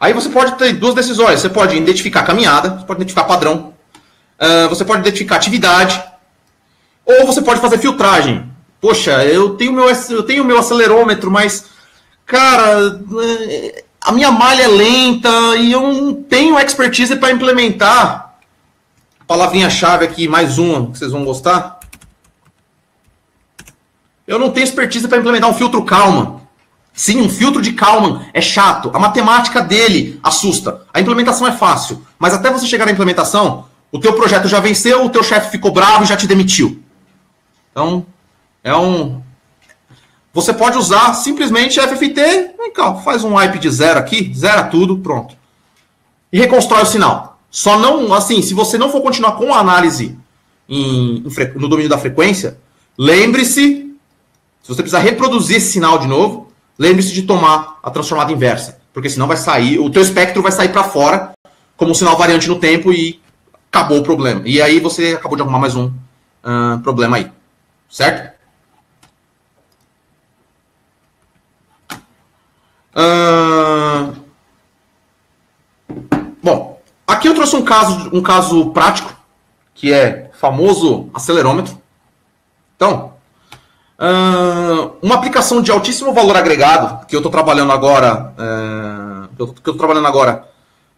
Aí você pode ter duas decisões. Você pode identificar caminhada, você pode identificar padrão, uh, você pode identificar atividade, ou você pode fazer filtragem. poxa, eu tenho meu, eu tenho meu acelerômetro, mas, cara, a minha malha é lenta e eu não tenho expertise para implementar. Palavrinha-chave aqui, mais uma que vocês vão gostar. Eu não tenho expertise para implementar um filtro Kalman. Sim, um filtro de Kalman é chato. A matemática dele assusta. A implementação é fácil. Mas até você chegar na implementação, o teu projeto já venceu, o teu chefe ficou bravo e já te demitiu. Então, é um. Você pode usar simplesmente FFT, vem cá, faz um wipe de zero aqui, zera tudo, pronto. E reconstrói o sinal. Só não, assim, se você não for continuar com a análise em, em, no domínio da frequência, lembre-se, se você precisar reproduzir esse sinal de novo, lembre-se de tomar a transformada inversa, porque senão vai sair, o teu espectro vai sair para fora como um sinal variante no tempo e acabou o problema. E aí você acabou de arrumar mais um uh, problema aí, certo? Bom, aqui eu trouxe um caso, um caso prático, que é famoso acelerômetro. Então, uh, uma aplicação de altíssimo valor agregado, que eu estou trabalhando agora, uh, que eu estou trabalhando agora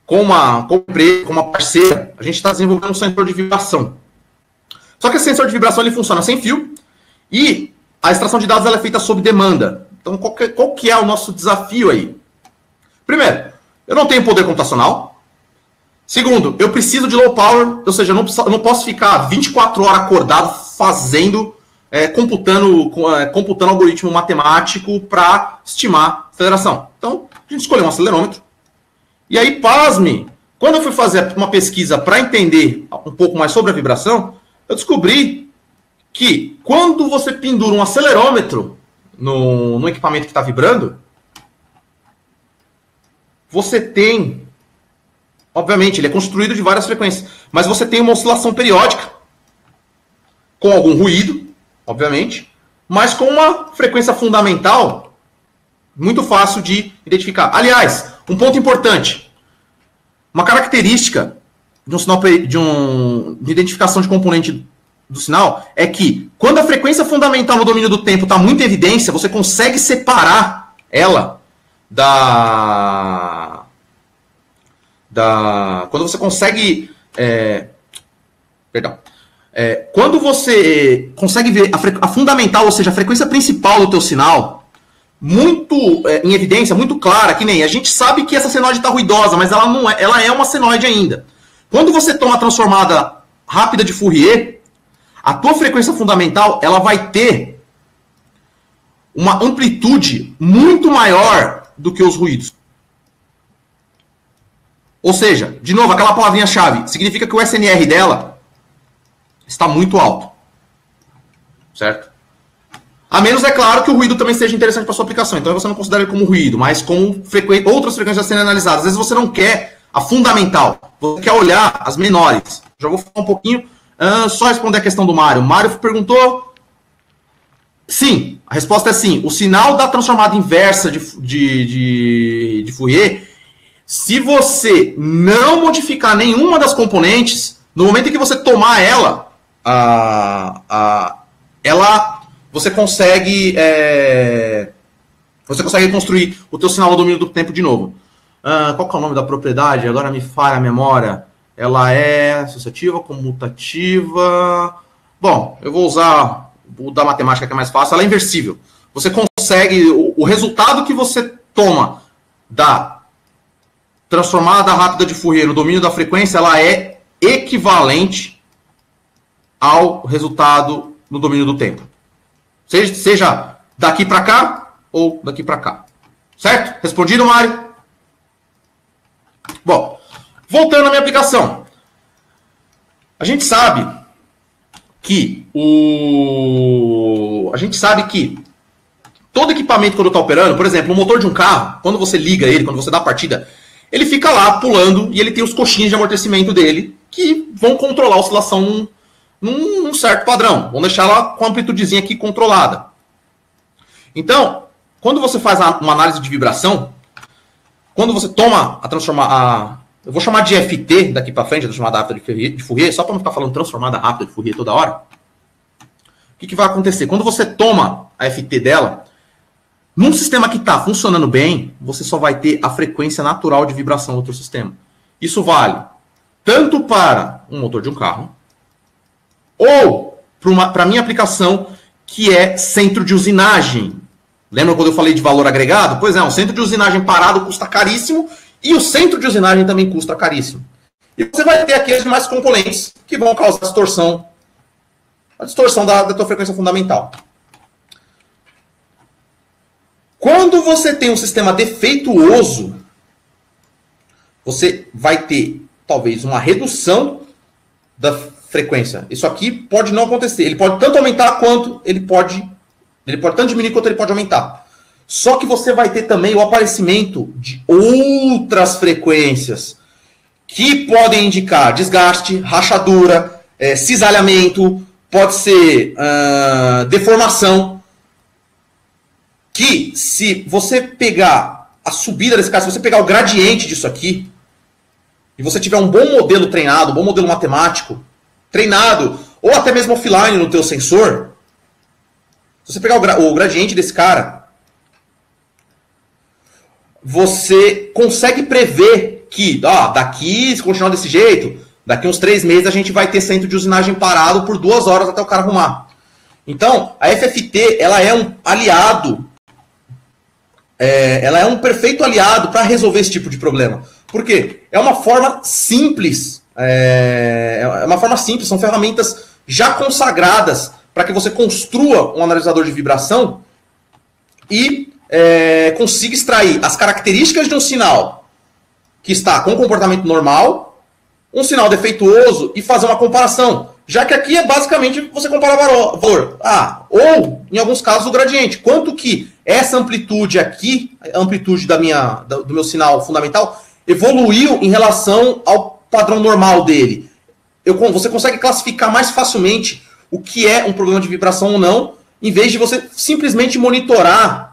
com uma, com uma parceira, a gente está desenvolvendo um sensor de vibração. Só que esse sensor de vibração ele funciona sem fio e a extração de dados ela é feita sob demanda. Então, qual que, qual que é o nosso desafio aí? Primeiro, eu não tenho poder computacional. Segundo, eu preciso de low power, ou seja, eu não, eu não posso ficar 24 horas acordado fazendo, é, computando, é, computando algoritmo matemático para estimar aceleração. Então, a gente escolheu um acelerômetro. E aí, pasme, quando eu fui fazer uma pesquisa para entender um pouco mais sobre a vibração, eu descobri que quando você pendura um acelerômetro no, no equipamento que está vibrando, você tem. Obviamente, ele é construído de várias frequências, mas você tem uma oscilação periódica, com algum ruído, obviamente, mas com uma frequência fundamental muito fácil de identificar. Aliás, um ponto importante: uma característica de um sinal de, um, de identificação de componente do sinal é que quando a frequência fundamental no domínio do tempo está muito em evidência, você consegue separar ela da. da quando você consegue. É, perdão. É, quando você consegue ver a, a, fundamental, ou seja, a frequência principal do teu sinal, muito é, em evidência, muito clara, que nem a gente sabe que essa senoide está ruidosa, mas ela não é, ela é uma senoide ainda. Quando você toma a transformada rápida de Fourier, a tua frequência fundamental ela vai ter uma amplitude muito maior do que os ruídos. Ou seja, de novo, aquela palavrinha-chave significa que o SNR dela está muito alto. Certo? A menos, é claro, que o ruído também seja interessante para sua aplicação. Então você não considera ele como ruído, mas como frequ... outras frequências serem analisadas. Às vezes você não quer a fundamental, você quer olhar as menores. Já vou falar um pouquinho Só responder a questão do Mário. Mário perguntou. Sim, a resposta é sim. O sinal da transformada inversa de, de, de, de Fourier, se você não modificar nenhuma das componentes, no momento em que você tomar ela, a, a, ela você consegue é, você consegue construir o teu sinal no domínio do tempo de novo. Uh, qual é o nome da propriedade? Agora me falha a memória ela é associativa, comutativa. Bom, eu vou usar o da matemática que é mais fácil, ela é inversível. Você consegue, o, o resultado que você toma da transformada rápida de Fourier no domínio da frequência, ela é equivalente ao resultado no domínio do tempo. Seja, seja daqui para cá ou daqui para cá. Certo? Respondido, Mário? Bom, Voltando à minha aplicação. A gente sabe que o. A gente sabe que todo equipamento, quando está operando, por exemplo, o motor de um carro, quando você liga ele, quando você dá a partida, ele fica lá pulando e ele tem os coxinhos de amortecimento dele que vão controlar a oscilação num, num certo padrão. Vão deixar ela com a amplitudezinha aqui controlada. Então, quando você faz uma análise de vibração, quando você toma a transformar a, eu vou chamar de FT daqui para frente, a transformada rápida de Fourier, só para não ficar falando transformada rápida de Fourier toda hora. que, que vai acontecer? Quando você toma a FT dela, num sistema que está funcionando bem, você só vai ter a frequência natural de vibração do teu sistema. Isso vale tanto para um motor de um carro, ou para a minha aplicação, que é centro de usinagem. Lembra quando eu falei de valor agregado? Pois é, um centro de usinagem parado custa caríssimo e o centro de usinagem também custa caríssimo. E você vai ter aqui as demais componentes que vão causar distorção, a distorção da, da tua frequência fundamental. Quando você tem um sistema defeituoso, você vai ter talvez uma redução da frequência. Isso aqui pode não acontecer. Ele pode tanto aumentar quanto ele pode. Ele pode tanto diminuir quanto ele pode aumentar. Só que você vai ter também o aparecimento de outras frequências que podem indicar desgaste, rachadura, é, cisalhamento, pode ser uh, deformação. Que se você pegar a subida desse caso, se você pegar o gradiente disso aqui, e você tiver um bom modelo treinado, um bom modelo matemático, treinado, ou até mesmo offline no teu sensor, se você pegar o, gra o gradiente desse cara, você consegue prever que, ó, daqui, se continuar desse jeito, daqui uns três meses a gente vai ter centro de usinagem parado por duas horas até o cara arrumar. Então, a FFT, ela é um aliado, é, ela é um perfeito aliado para resolver esse tipo de problema. Por quê? É uma forma simples, é, é uma forma simples, são ferramentas já consagradas para que você construa um analisador de vibração e é, consiga extrair as características de um sinal que está com comportamento normal, um sinal defeituoso e fazer uma comparação. Já que aqui é basicamente você comparar valor. Ah, ou, em alguns casos, o gradiente. Quanto que essa amplitude aqui, a amplitude da minha, do meu sinal fundamental, evoluiu em relação ao padrão normal dele. Eu, você consegue classificar mais facilmente o que é um problema de vibração ou não, em vez de você simplesmente monitorar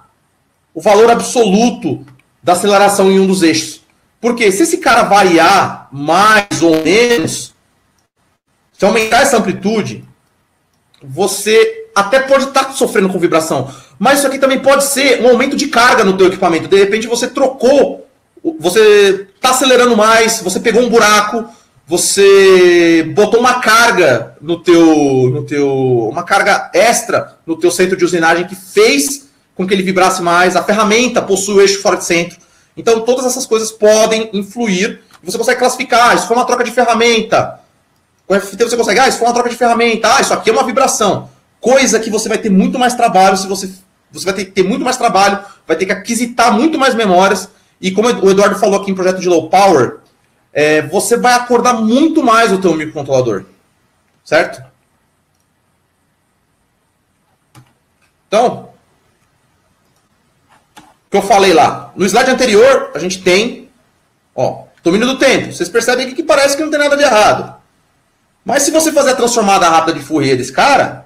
o valor absoluto da aceleração em um dos eixos. Porque se esse cara variar mais ou menos, se aumentar essa amplitude, você até pode estar tá sofrendo com vibração. Mas isso aqui também pode ser um aumento de carga no teu equipamento. De repente você trocou você está acelerando mais, você pegou um buraco, você botou uma carga no teu, no teu, uma carga extra no teu centro de usinagem que fez com que ele vibrasse mais. A ferramenta possui o eixo fora de centro. Então todas essas coisas podem influir. Você consegue classificar. Ah, isso foi uma troca de ferramenta. Com o FT você consegue. Ah, isso foi uma troca de ferramenta. Ah, isso aqui é uma vibração. Coisa que você vai ter muito mais trabalho se você você vai ter que ter muito mais trabalho, vai ter que aquisitar muito mais memórias e como o Eduardo falou aqui em projeto de low power, é, você vai acordar muito mais o teu microcontrolador. Certo? Então, que eu falei lá. No slide anterior, a gente tem, ó, domínio do tempo. Vocês percebem que parece que não tem nada de errado. Mas se você fazer a transformada rápida de Fourier desse cara,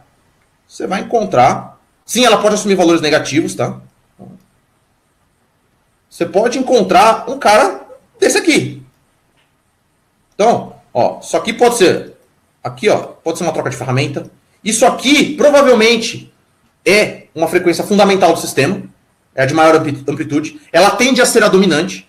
você vai encontrar. Sim, ela pode assumir valores negativos, tá? você pode encontrar um cara desse aqui. Então, ó, isso aqui pode ser aqui, ó, pode ser uma troca de ferramenta. Isso aqui provavelmente é uma frequência fundamental do sistema, é a de maior amplitude. Ela tende a ser a dominante.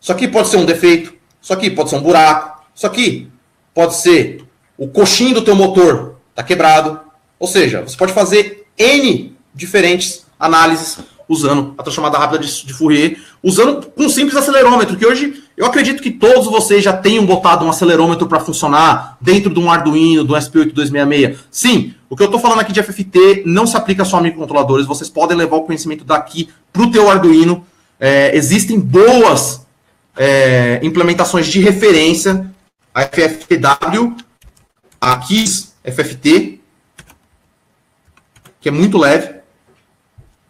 Isso aqui pode ser um defeito, isso aqui pode ser um buraco, isso aqui pode ser o coxinho do teu motor está quebrado. Ou seja, você pode fazer N diferentes análises usando a transformada rápida de, de Fourier, usando um simples acelerômetro, que hoje eu acredito que todos vocês já tenham botado um acelerômetro para funcionar dentro de um Arduino, do SP8266. Sim, o que eu estou falando aqui de FFT não se aplica só a microcontroladores, vocês podem levar o conhecimento daqui para o teu Arduino. É, existem boas é, implementações de referência, a FFTW, a KISS FFT, que é muito leve,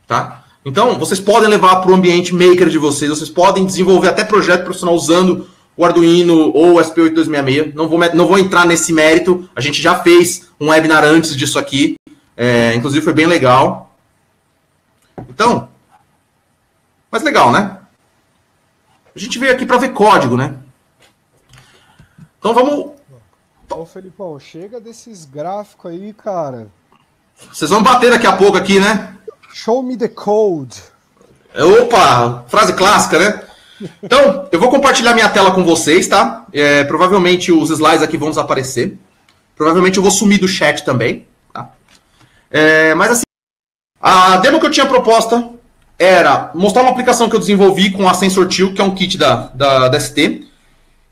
tá? Então, vocês podem levar para o ambiente maker de vocês, vocês podem desenvolver até projeto profissional usando o Arduino ou o SP8266. Não vou, não vou entrar nesse mérito, a gente já fez um webinar antes disso aqui, é, inclusive foi bem legal. Então, mas legal, né? A gente veio aqui para ver código, né? Então vamos. Ô, Felipão, chega desses gráficos aí, cara. Vocês vão bater daqui a pouco aqui, né? Show me the code. Opa, frase clássica, né? Então, eu vou compartilhar minha tela com vocês, tá? É, provavelmente os slides aqui vão desaparecer. Provavelmente eu vou sumir do chat também, tá? É, mas assim, a demo que eu tinha proposta era mostrar uma aplicação que eu desenvolvi com a Sensor Tool, que é um kit da, da, da ST,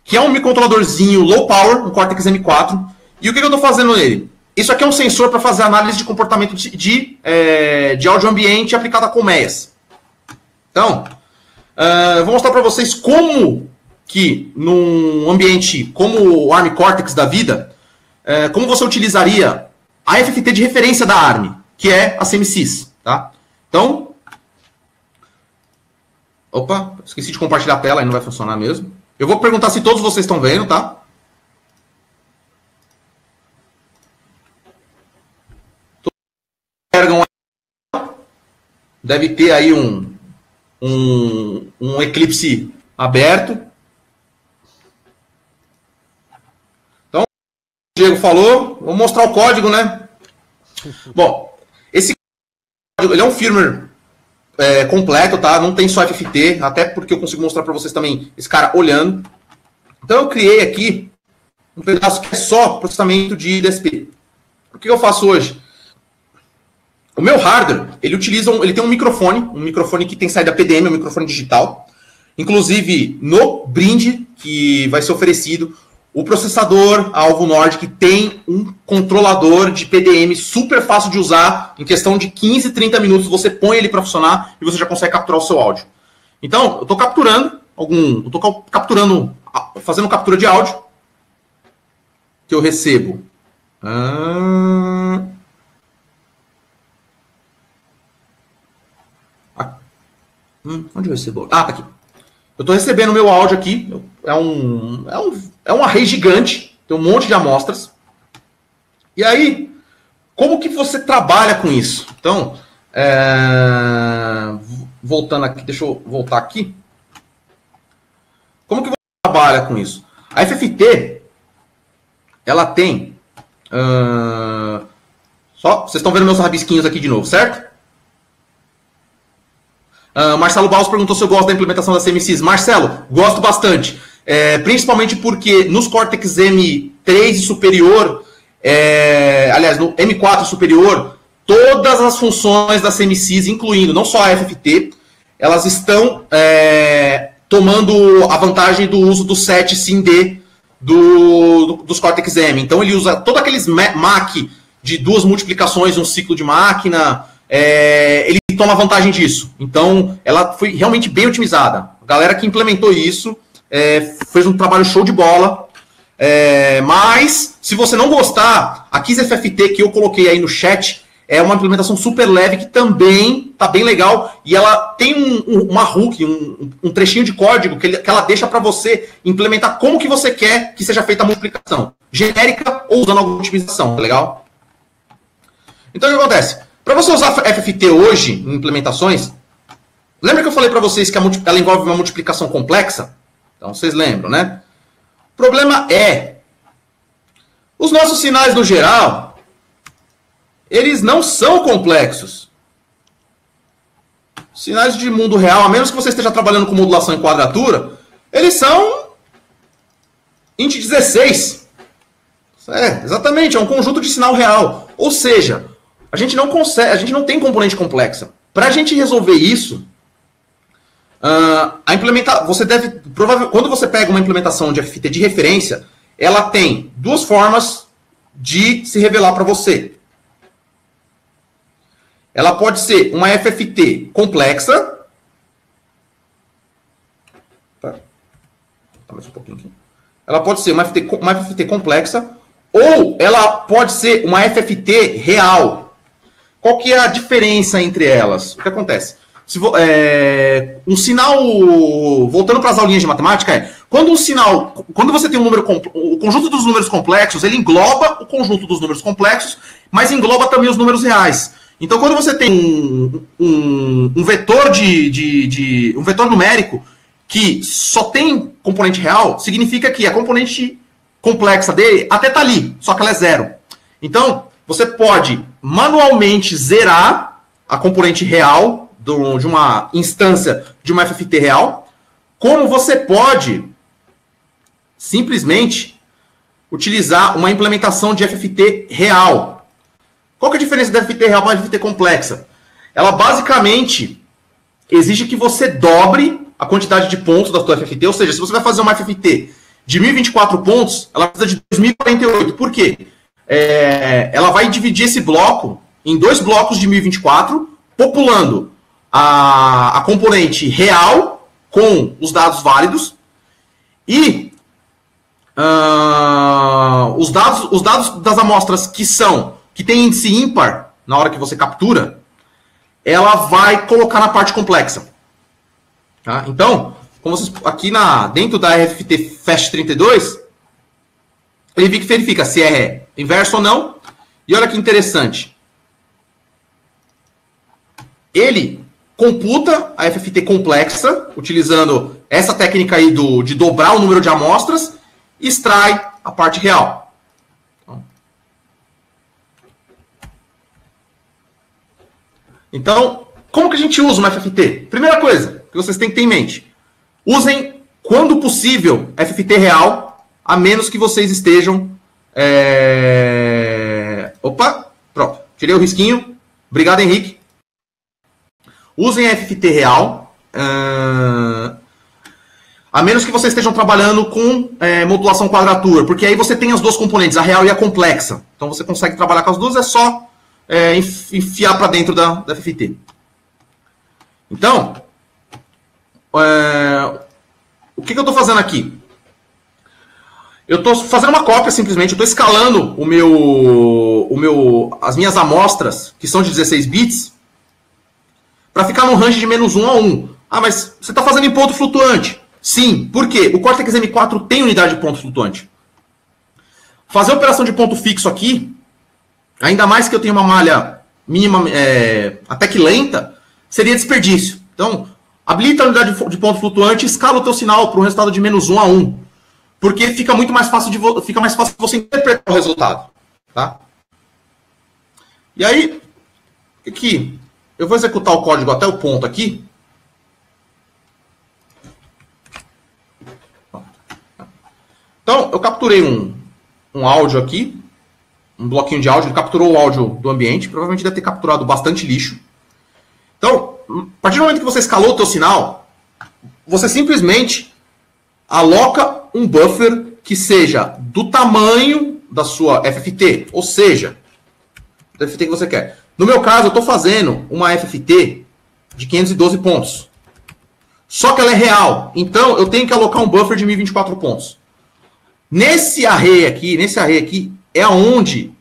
que é um microcontroladorzinho low power, um Cortex M4. E o que, que eu estou fazendo nele? Isso aqui é um sensor para fazer análise de comportamento de, de, é, de áudio ambiente aplicado a colmeias. Então, uh, vou mostrar para vocês como que num ambiente como o ARM Cortex da vida, uh, como você utilizaria a FFT de referência da ARM, que é a CMSIS. Tá? Então, opa, esqueci de compartilhar a tela, aí não vai funcionar mesmo. Eu vou perguntar se todos vocês estão vendo, tá? Deve ter aí um, um, um eclipse aberto. Então, o Diego falou, vou mostrar o código, né? Bom, esse código ele é um firmware é, completo, tá? Não tem só FFT, até porque eu consigo mostrar para vocês também esse cara olhando. Então eu criei aqui um pedaço que é só processamento de DSP. O que eu faço hoje? O meu hardware, ele utiliza, um, ele tem um microfone, um microfone que tem saída PDM, um microfone digital. Inclusive, no brinde que vai ser oferecido, o processador Alvo Nordic tem um controlador de PDM super fácil de usar. Em questão de 15, 30 minutos, você põe ele para funcionar e você já consegue capturar o seu áudio. Então, eu estou capturando algum. Eu estou capturando, fazendo captura de áudio que eu recebo. Ah, Hum, onde eu recebo? Ah, tá aqui. Eu estou recebendo meu áudio aqui. É um, é, um, é um array gigante. Tem um monte de amostras. E aí, como que você trabalha com isso? Então, é... voltando aqui, deixa eu voltar aqui. Como que você trabalha com isso? A FFT, ela tem. Uh... Só, vocês estão vendo meus rabisquinhos aqui de novo, certo? Uh, Marcelo Baus perguntou se eu gosto da implementação da CMSIS. Marcelo, gosto bastante. É, principalmente porque nos Cortex M3 e superior, é, aliás, no M4 superior, todas as funções da CMSIS, incluindo não só a FFT, elas estão é, tomando a vantagem do uso do set SIM-D do, do, dos Cortex M. Então ele usa todo aqueles MAC de duas multiplicações, um ciclo de máquina, é, ele toma vantagem disso. Então, ela foi realmente bem otimizada. A galera que implementou isso é, fez um trabalho show de bola. É, mas, se você não gostar, a Kiss FFT que eu coloquei aí no chat é uma implementação super leve que também tá bem legal e ela tem um, um, uma hook, um, um, trechinho de código que, ele, que ela deixa para você implementar como que você quer que seja feita a multiplicação, genérica ou usando alguma otimização, tá legal? Então o que acontece? Para você usar FFT hoje em implementações, lembra que eu falei para vocês que ela envolve uma multiplicação complexa? Então vocês lembram, né? O problema é os nossos sinais no geral, eles não são complexos. Sinais de mundo real, a menos que você esteja trabalhando com modulação em quadratura, eles são int 16. É, exatamente, é um conjunto de sinal real. Ou seja, a gente não consegue, a gente não tem componente complexa. Para a gente resolver isso, uh, a implementar, você deve, provavelmente, quando você pega uma implementação de FFT de referência, ela tem duas formas de se revelar para você. Ela pode ser uma FFT complexa. Tá. tá. Ela pode ser uma FFT, uma FFT complexa ou ela pode ser uma FFT real. Qual que é a diferença entre elas? O que acontece? Se, é, um sinal, voltando para as aulinhas de matemática, é quando um sinal, quando você tem um número, o conjunto dos números complexos, ele engloba o conjunto dos números complexos, mas engloba também os números reais. Então, quando você tem um, um, um vetor de, de, de, um vetor numérico que só tem componente real, significa que a componente complexa dele até está ali, só que ela é zero. Então, você pode manualmente zerar a componente real do, de uma instância de uma FFT real, como você pode simplesmente utilizar uma implementação de FFT real. Qual é a diferença da FFT real para a FFT complexa? Ela basicamente exige que você dobre a quantidade de pontos da sua FFT, ou seja, se você vai fazer uma FFT de 1024 pontos, ela precisa de 2048. Por quê? É, ela vai dividir esse bloco em dois blocos de 1024, populando a, a componente real com os dados válidos e uh, os, dados, os dados das amostras que são que tem índice ímpar na hora que você captura, ela vai colocar na parte complexa. Tá? Então, como vocês, aqui na, dentro da RFT Fast 32, ele verifica se é inverso ou não. E olha que interessante. Ele computa a FFT complexa, utilizando essa técnica aí do, de dobrar o número de amostras, e extrai a parte real. Então, como que a gente usa uma FFT? Primeira coisa que vocês têm que ter em mente. Usem, quando possível, FFT real, a menos que vocês estejam... É... Opa, pronto. Tirei o risquinho. Obrigado, Henrique. Usem FFT real. Uh... A menos que vocês estejam trabalhando com é, modulação quadratura, porque aí você tem as duas componentes, a real e a complexa. Então você consegue trabalhar com as duas, é só é, enfiar para dentro da, da FFT. Então, é, o que, que eu estou fazendo aqui? Eu estou fazendo uma cópia simplesmente, eu estou escalando o meu, o meu, as minhas amostras, que são de 16 bits, para ficar no range de menos 1 a 1. Ah, mas você está fazendo em ponto flutuante. Sim, por quê? O Cortex M4 tem unidade de ponto flutuante. Fazer operação de ponto fixo aqui, ainda mais que eu tenha uma malha mínima, é, até que lenta, seria desperdício. Então, habilita a unidade de ponto flutuante e escala o teu sinal para um resultado de menos 1 a 1. Porque fica muito mais fácil de fica mais fácil você interpretar o resultado. Tá? E aí, aqui, eu vou executar o código até o ponto aqui. Então, eu capturei um, um áudio aqui, um bloquinho de áudio, ele capturou o áudio do ambiente, provavelmente deve ter capturado bastante lixo. Então, a partir do momento que você escalou o teu sinal, você simplesmente aloca um buffer que seja do tamanho da sua FFT, ou seja, da FFT que você quer. No meu caso, eu estou fazendo uma FFT de 512 pontos. Só que ela é real. Então, eu tenho que alocar um buffer de 1024 pontos. Nesse array aqui, nesse array aqui, é onde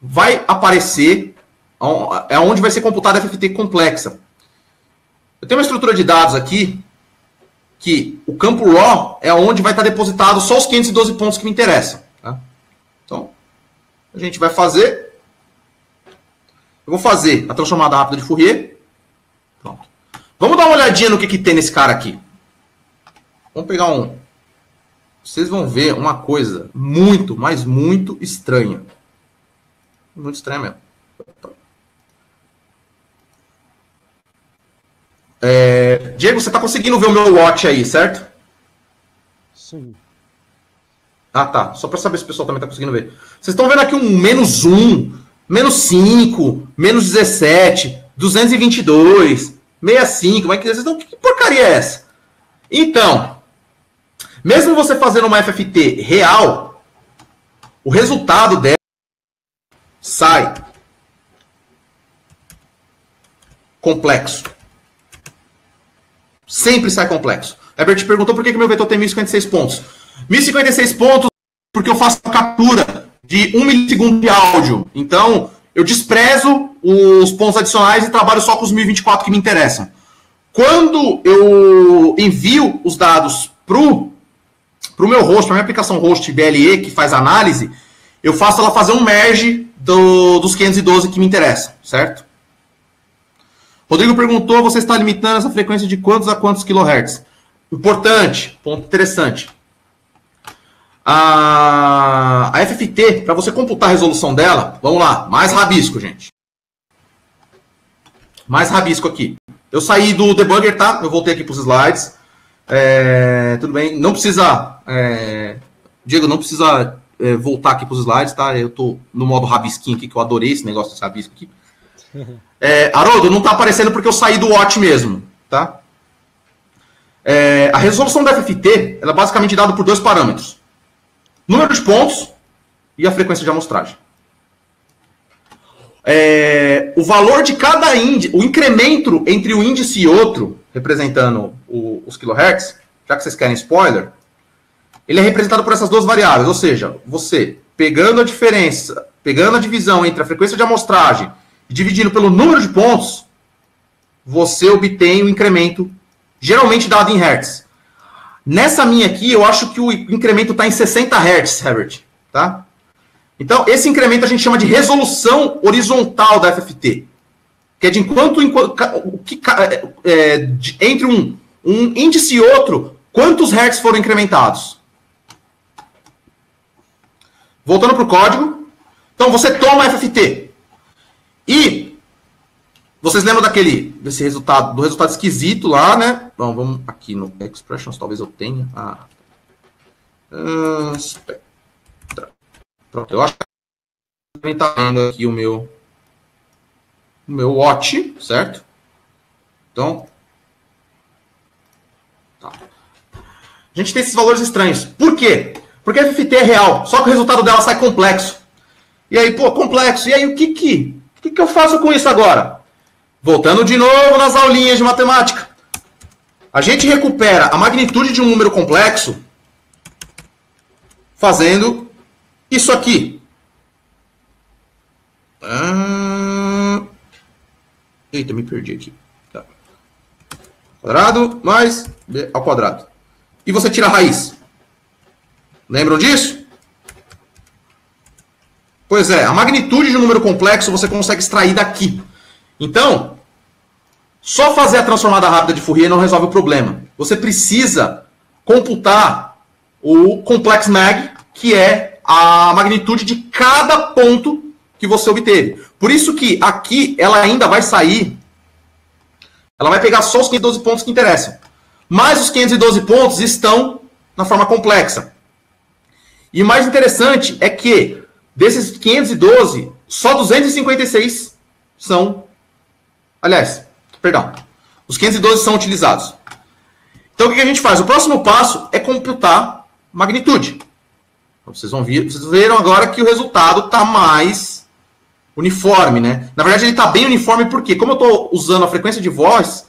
vai aparecer, é onde vai ser computada a FFT complexa. Eu tenho uma estrutura de dados aqui que o campo raw é onde vai estar depositado só os 512 pontos que me interessam. Tá? Então, a gente vai fazer. Eu vou fazer a transformada rápida de Fourier. Pronto. Vamos dar uma olhadinha no que, que tem nesse cara aqui. Vamos pegar um vocês vão ver uma coisa muito, mas muito estranha. Muito estranha mesmo. É, Diego, você está conseguindo ver o meu watch aí, certo? Sim. Ah, tá. Só para saber se o pessoal também está conseguindo ver. Vocês estão vendo aqui um menos 1, menos 5, menos 17, 222, 65. Mas vocês estão... Que porcaria é essa? Então, mesmo você fazendo uma FFT real, o resultado dela sai complexo. Sempre sai complexo. Herbert perguntou por que, que meu vetor tem 1056 pontos. 1056 pontos porque eu faço captura de 1 milissegundo de áudio. Então, eu desprezo os pontos adicionais e trabalho só com os 1024 que me interessam. Quando eu envio os dados para o meu host, para minha aplicação host BLE, que faz análise, eu faço ela fazer um merge do, dos 512 que me interessam, certo? Rodrigo perguntou, você está limitando essa frequência de quantos a quantos kilohertz? Importante, ponto interessante. A, a FFT, para você computar a resolução dela, vamos lá, mais rabisco, gente. Mais rabisco aqui. Eu saí do debugger, tá? Eu voltei aqui para os slides. É, tudo bem. Não precisa. É, Diego, não precisa é, voltar aqui para os slides, tá? Eu tô no modo rabisquinho aqui, que eu adorei esse negócio desse rabisco aqui. É, Haroldo, não tá aparecendo porque eu saí do watch mesmo, tá? É, a resolução da FFT ela é basicamente dada por dois parâmetros: número de pontos e a frequência de amostragem. É, o valor de cada índice, o incremento entre o índice e outro, representando o, os kilohertz, já que vocês querem spoiler, ele é representado por essas duas variáveis, ou seja, você pegando a diferença, pegando a divisão entre a frequência de amostragem dividindo pelo número de pontos, você obtém o incremento geralmente dado em hertz. Nessa minha aqui, eu acho que o incremento está em 60 hertz, Herbert, tá? Então, esse incremento a gente chama de resolução horizontal da FFT, que é de enquanto, enquanto que, é, é, de, entre um, um índice e outro, quantos hertz foram incrementados. Voltando para o código. Então, você toma a FFT. E vocês lembram daquele desse resultado, do resultado esquisito lá, né? Bom, vamos aqui no expressions, talvez eu tenha. Ah. Uh, Pronto, eu acho que está vendo aqui o meu o meu watch, certo? Então, tá. a gente tem esses valores estranhos. Por quê? Porque a FFT é real, só que o resultado dela sai complexo. E aí, pô, complexo. E aí, o que que, que, que eu faço com isso agora? Voltando de novo nas aulinhas de matemática. A gente recupera a magnitude de um número complexo fazendo isso aqui. Ah... Eita, me perdi aqui. Tá. Quadrado mais b ao quadrado. E você tira a raiz. Lembram disso? Pois é, a magnitude de um número complexo você consegue extrair daqui. Então, só fazer a transformada rápida de Fourier não resolve o problema. Você precisa computar o complex mag, que é a magnitude de cada ponto que você obteve. Por isso que aqui ela ainda vai sair, ela vai pegar só os 512 pontos que interessam. Mas os 512 pontos estão na forma complexa. E o mais interessante é que desses 512, só 256 são. Aliás, perdão. Os 512 são utilizados. Então o que a gente faz? O próximo passo é computar magnitude. Então, vocês vão ver, vocês viram agora que o resultado está mais uniforme, né? Na verdade, ele está bem uniforme porque, como eu estou usando a frequência de voz,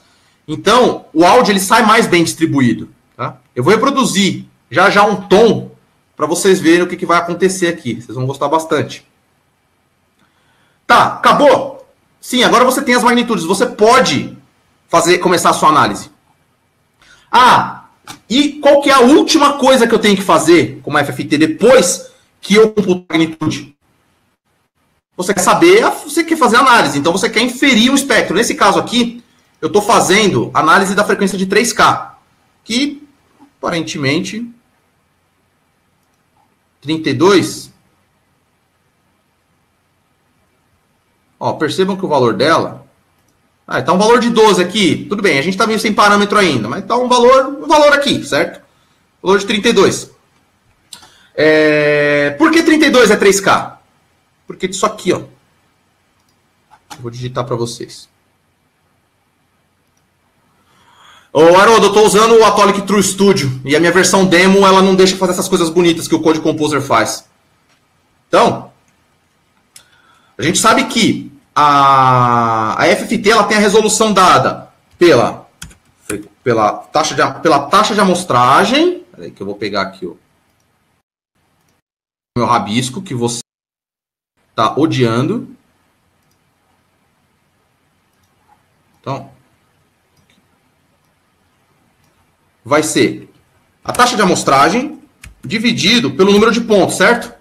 então o áudio ele sai mais bem distribuído. Tá? Eu vou reproduzir já já um tom para vocês verem o que, que vai acontecer aqui. Vocês vão gostar bastante. Tá, acabou? Sim, agora você tem as magnitudes. Você pode fazer começar a sua análise. Ah, e qual que é a última coisa que eu tenho que fazer com uma FFT depois que eu computo a magnitude? Você quer saber, você quer fazer análise, então você quer inferir um espectro. Nesse caso aqui, eu estou fazendo análise da frequência de 3K, que aparentemente 32. Ó, percebam que o valor dela ah, tá um valor de 12 aqui. Tudo bem, a gente tá meio sem parâmetro ainda, mas tá um valor, um valor aqui, certo? Valor de 32. É... Por que 32 é 3K? Porque isso aqui, ó. Vou digitar para vocês. Ô, Haroldo, eu tô usando o Atomic True Studio e a minha versão demo ela não deixa fazer essas coisas bonitas que o Code Composer faz. Então, a gente sabe que a, a FFT ela tem a resolução dada pela, pela, taxa, de, pela taxa de amostragem. Peraí que eu vou pegar aqui o meu rabisco que você está odiando. Então, vai ser a taxa de amostragem dividido pelo número de pontos, certo?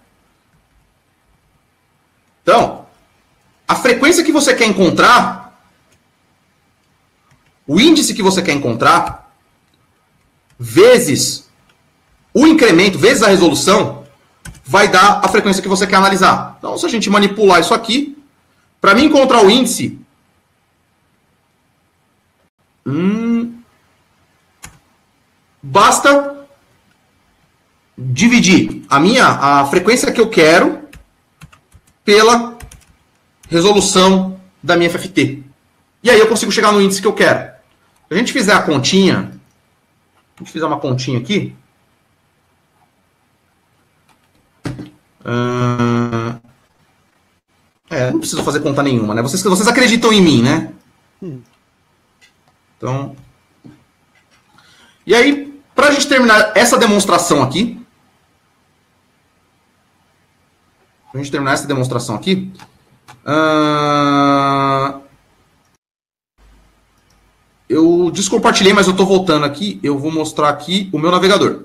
Então, a frequência que você quer encontrar, o índice que você quer encontrar, vezes o incremento, vezes a resolução, vai dar a frequência que você quer analisar. Então, se a gente manipular isso aqui, para mim encontrar o índice, Hum, basta dividir a minha a frequência que eu quero pela resolução da minha FFT. E aí eu consigo chegar no índice que eu quero. Se a gente fizer a continha, a gente fizer uma continha aqui. Uh, é, não preciso fazer conta nenhuma, né? Vocês, vocês acreditam em mim, né? Hum. Então. E aí, para a gente terminar essa demonstração aqui. Para a gente terminar essa demonstração aqui. Uh, eu descompartilhei, mas eu estou voltando aqui. Eu vou mostrar aqui o meu navegador.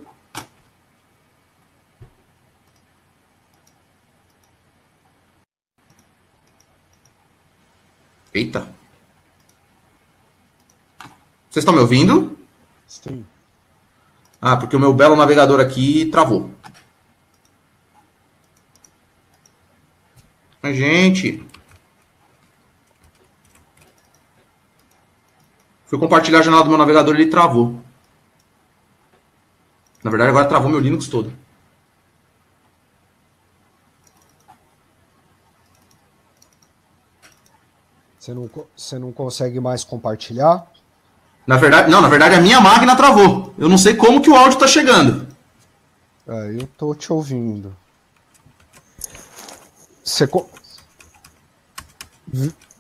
Eita. Vocês estão me ouvindo? Sim. Ah, porque o meu belo navegador aqui travou. Mas, gente. Fui compartilhar a janela do meu navegador e ele travou. Na verdade, agora travou meu Linux todo. Você não, você não consegue mais compartilhar? Na verdade, não, na verdade a minha máquina travou. Eu não sei como que o áudio está chegando. É, eu tô te ouvindo. Você co...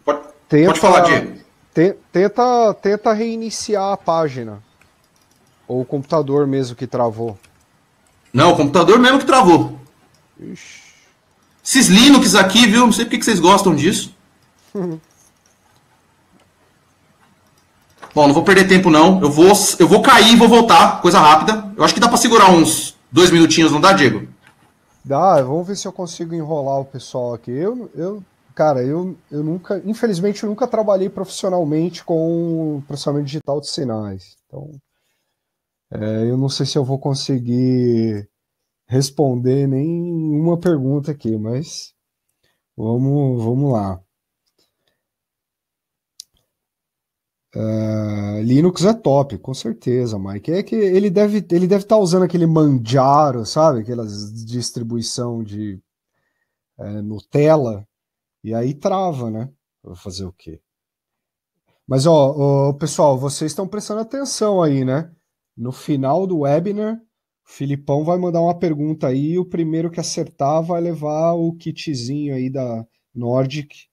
pode, tenta, pode falar, Diego. Te, tenta, tenta reiniciar a página. Ou o computador mesmo que travou. Não, o computador mesmo que travou. Ixi. Esses Linux aqui, viu? Não sei por que vocês gostam disso. Bom, não vou perder tempo não. Eu vou, eu vou cair e vou voltar, coisa rápida. Eu acho que dá para segurar uns dois minutinhos, não dá, Diego? Dá, vamos ver se eu consigo enrolar o pessoal aqui. Eu, eu cara, eu, eu nunca, infelizmente, eu nunca trabalhei profissionalmente com processamento digital de sinais. Então, é, eu não sei se eu vou conseguir responder nenhuma pergunta aqui, mas vamos, vamos lá. Uh, Linux é top, com certeza, Mike. É que ele deve ele deve estar tá usando aquele Manjaro, sabe? Aquelas distribuição de é, Nutella e aí trava, né? Vou fazer o quê? Mas ó, ó, pessoal, vocês estão prestando atenção aí, né? No final do webinar, o Filipão vai mandar uma pergunta aí. O primeiro que acertar vai levar o kitzinho aí da Nordic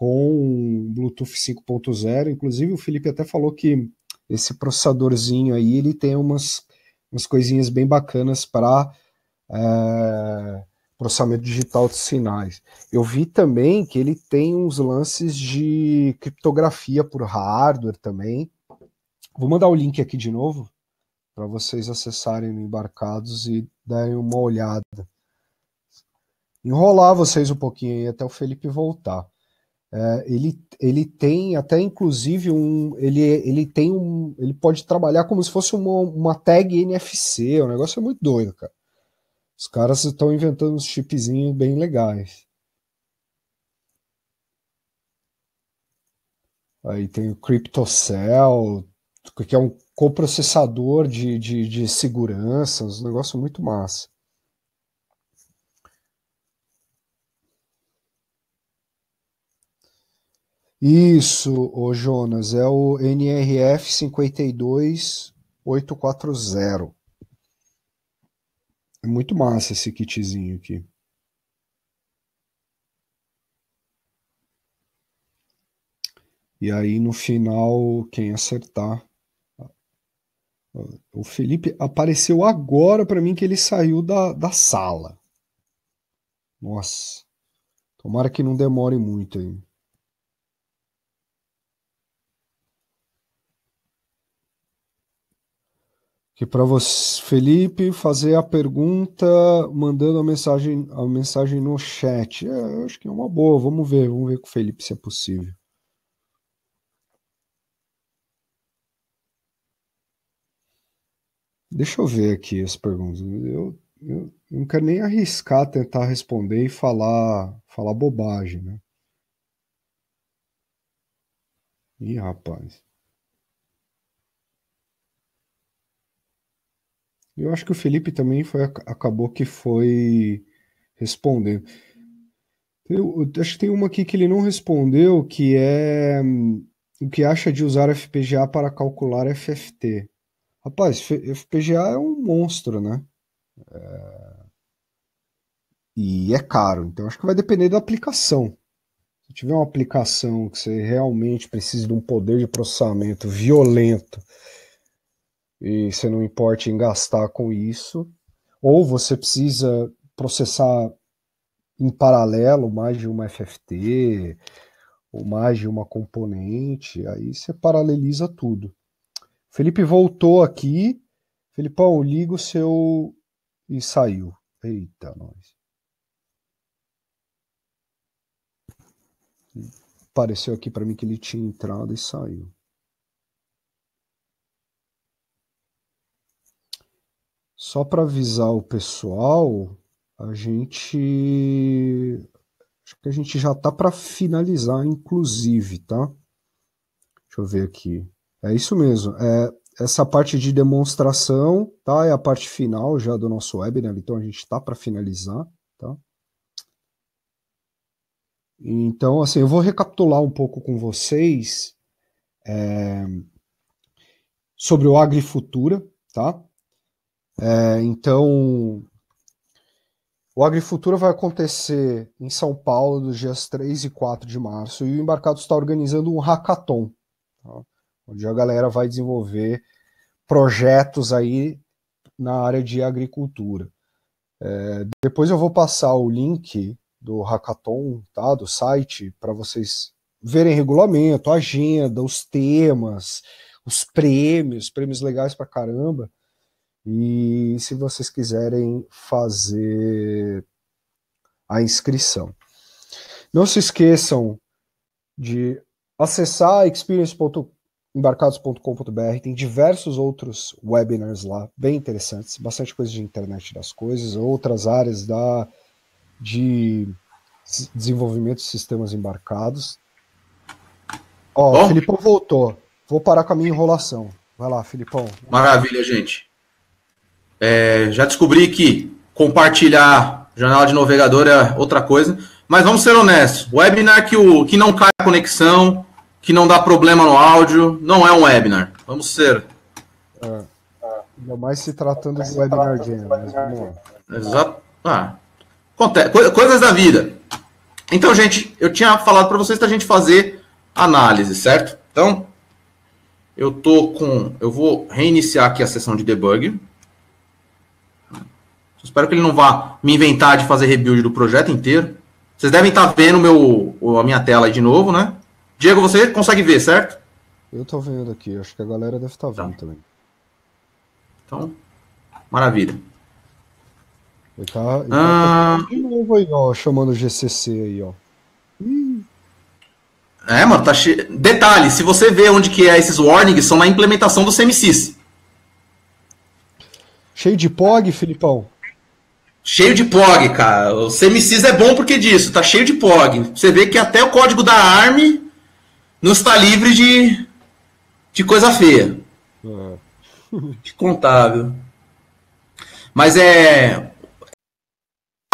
com Bluetooth 5.0. Inclusive, o Felipe até falou que esse processadorzinho aí ele tem umas, umas coisinhas bem bacanas para é, processamento digital de sinais. Eu vi também que ele tem uns lances de criptografia por hardware também. Vou mandar o link aqui de novo para vocês acessarem no Embarcados e darem uma olhada. Enrolar vocês um pouquinho aí até o Felipe voltar. É, ele, ele tem até inclusive um ele, ele tem um ele pode trabalhar como se fosse uma, uma tag NFC o negócio é muito doido cara. Os caras estão inventando uns chipzinhos bem legais. Aí tem o CryptoCell que é um coprocessador de, de, de segurança um negócio muito massa Isso, o Jonas, é o NRF 52840. É muito massa esse kitzinho aqui. E aí no final, quem acertar. O Felipe apareceu agora para mim que ele saiu da, da sala. Nossa. Tomara que não demore muito aí. Que para você, Felipe, fazer a pergunta mandando a mensagem, a mensagem no chat. É, eu acho que é uma boa. Vamos ver, vamos ver com o Felipe se é possível. Deixa eu ver aqui as perguntas. Eu, eu não quero nem arriscar tentar responder e falar, falar bobagem, né? Ih, rapaz. Eu acho que o Felipe também foi, acabou que foi respondendo. Eu, eu, acho que tem uma aqui que ele não respondeu, que é hum, o que acha de usar FPGA para calcular FFT. Rapaz, FPGA é um monstro, né? É... E é caro, então acho que vai depender da aplicação. Se tiver uma aplicação que você realmente precisa de um poder de processamento violento e você não importa em gastar com isso, ou você precisa processar em paralelo mais de uma FFT ou mais de uma componente, aí você paraleliza tudo. Felipe voltou aqui. Felipão, liga o seu. E saiu. Eita, nós. Apareceu aqui para mim que ele tinha entrado e saiu. Só para avisar o pessoal, a gente acho que a gente já tá para finalizar, inclusive, tá? Deixa eu ver aqui. É isso mesmo. É, essa parte de demonstração, tá? É a parte final já do nosso webinar, então a gente está para finalizar, tá? Então, assim, eu vou recapitular um pouco com vocês é, sobre o Agrifutura, tá? É, então, o Agrifutura vai acontecer em São Paulo dos dias 3 e 4 de março e o Embarcado está organizando um hackathon. Tá? onde a galera vai desenvolver projetos aí na área de agricultura. É, depois eu vou passar o link do hackathon, tá, do site, para vocês verem regulamento, agenda, os temas, os prêmios, prêmios legais para caramba. E se vocês quiserem fazer a inscrição. Não se esqueçam de acessar experience.com embarcados.com.br, tem diversos outros webinars lá, bem interessantes, bastante coisa de internet das coisas, outras áreas da de desenvolvimento de sistemas embarcados. Ó, oh. o Filipão voltou. Vou parar com a minha enrolação. Vai lá, Filipão. Maravilha, gente. É, já descobri que compartilhar janela de navegador é outra coisa, mas vamos ser honestos. Webinar que, o, que não cai a conexão, que não dá problema no áudio, não é um webinar. Vamos ser. É, ainda mais se tratando de webinar vamos lá. Exato. Ah, coisas da vida. Então, gente, eu tinha falado para vocês da gente fazer análise, certo? Então, eu tô com, eu vou reiniciar aqui a sessão de debug. Espero que ele não vá me inventar de fazer rebuild do projeto inteiro. Vocês devem estar vendo meu, a minha tela aí de novo, né? Diego, você consegue ver, certo? Eu tô vendo aqui, acho que a galera deve estar tá vendo tá. também. Então, maravilha. Ele tá, ele tá ah... tá de novo aí, ó, chamando o GCC aí, ó. É, mano, tá che... Detalhe, se você vê onde que é esses warnings, são na implementação do CMSIS. Cheio de POG, Filipão? Cheio de POG, cara. O CMSIS é bom porque disso, tá cheio de POG. Você vê que até o código da ARM não está livre de, de coisa feia. É. De contável. Mas é.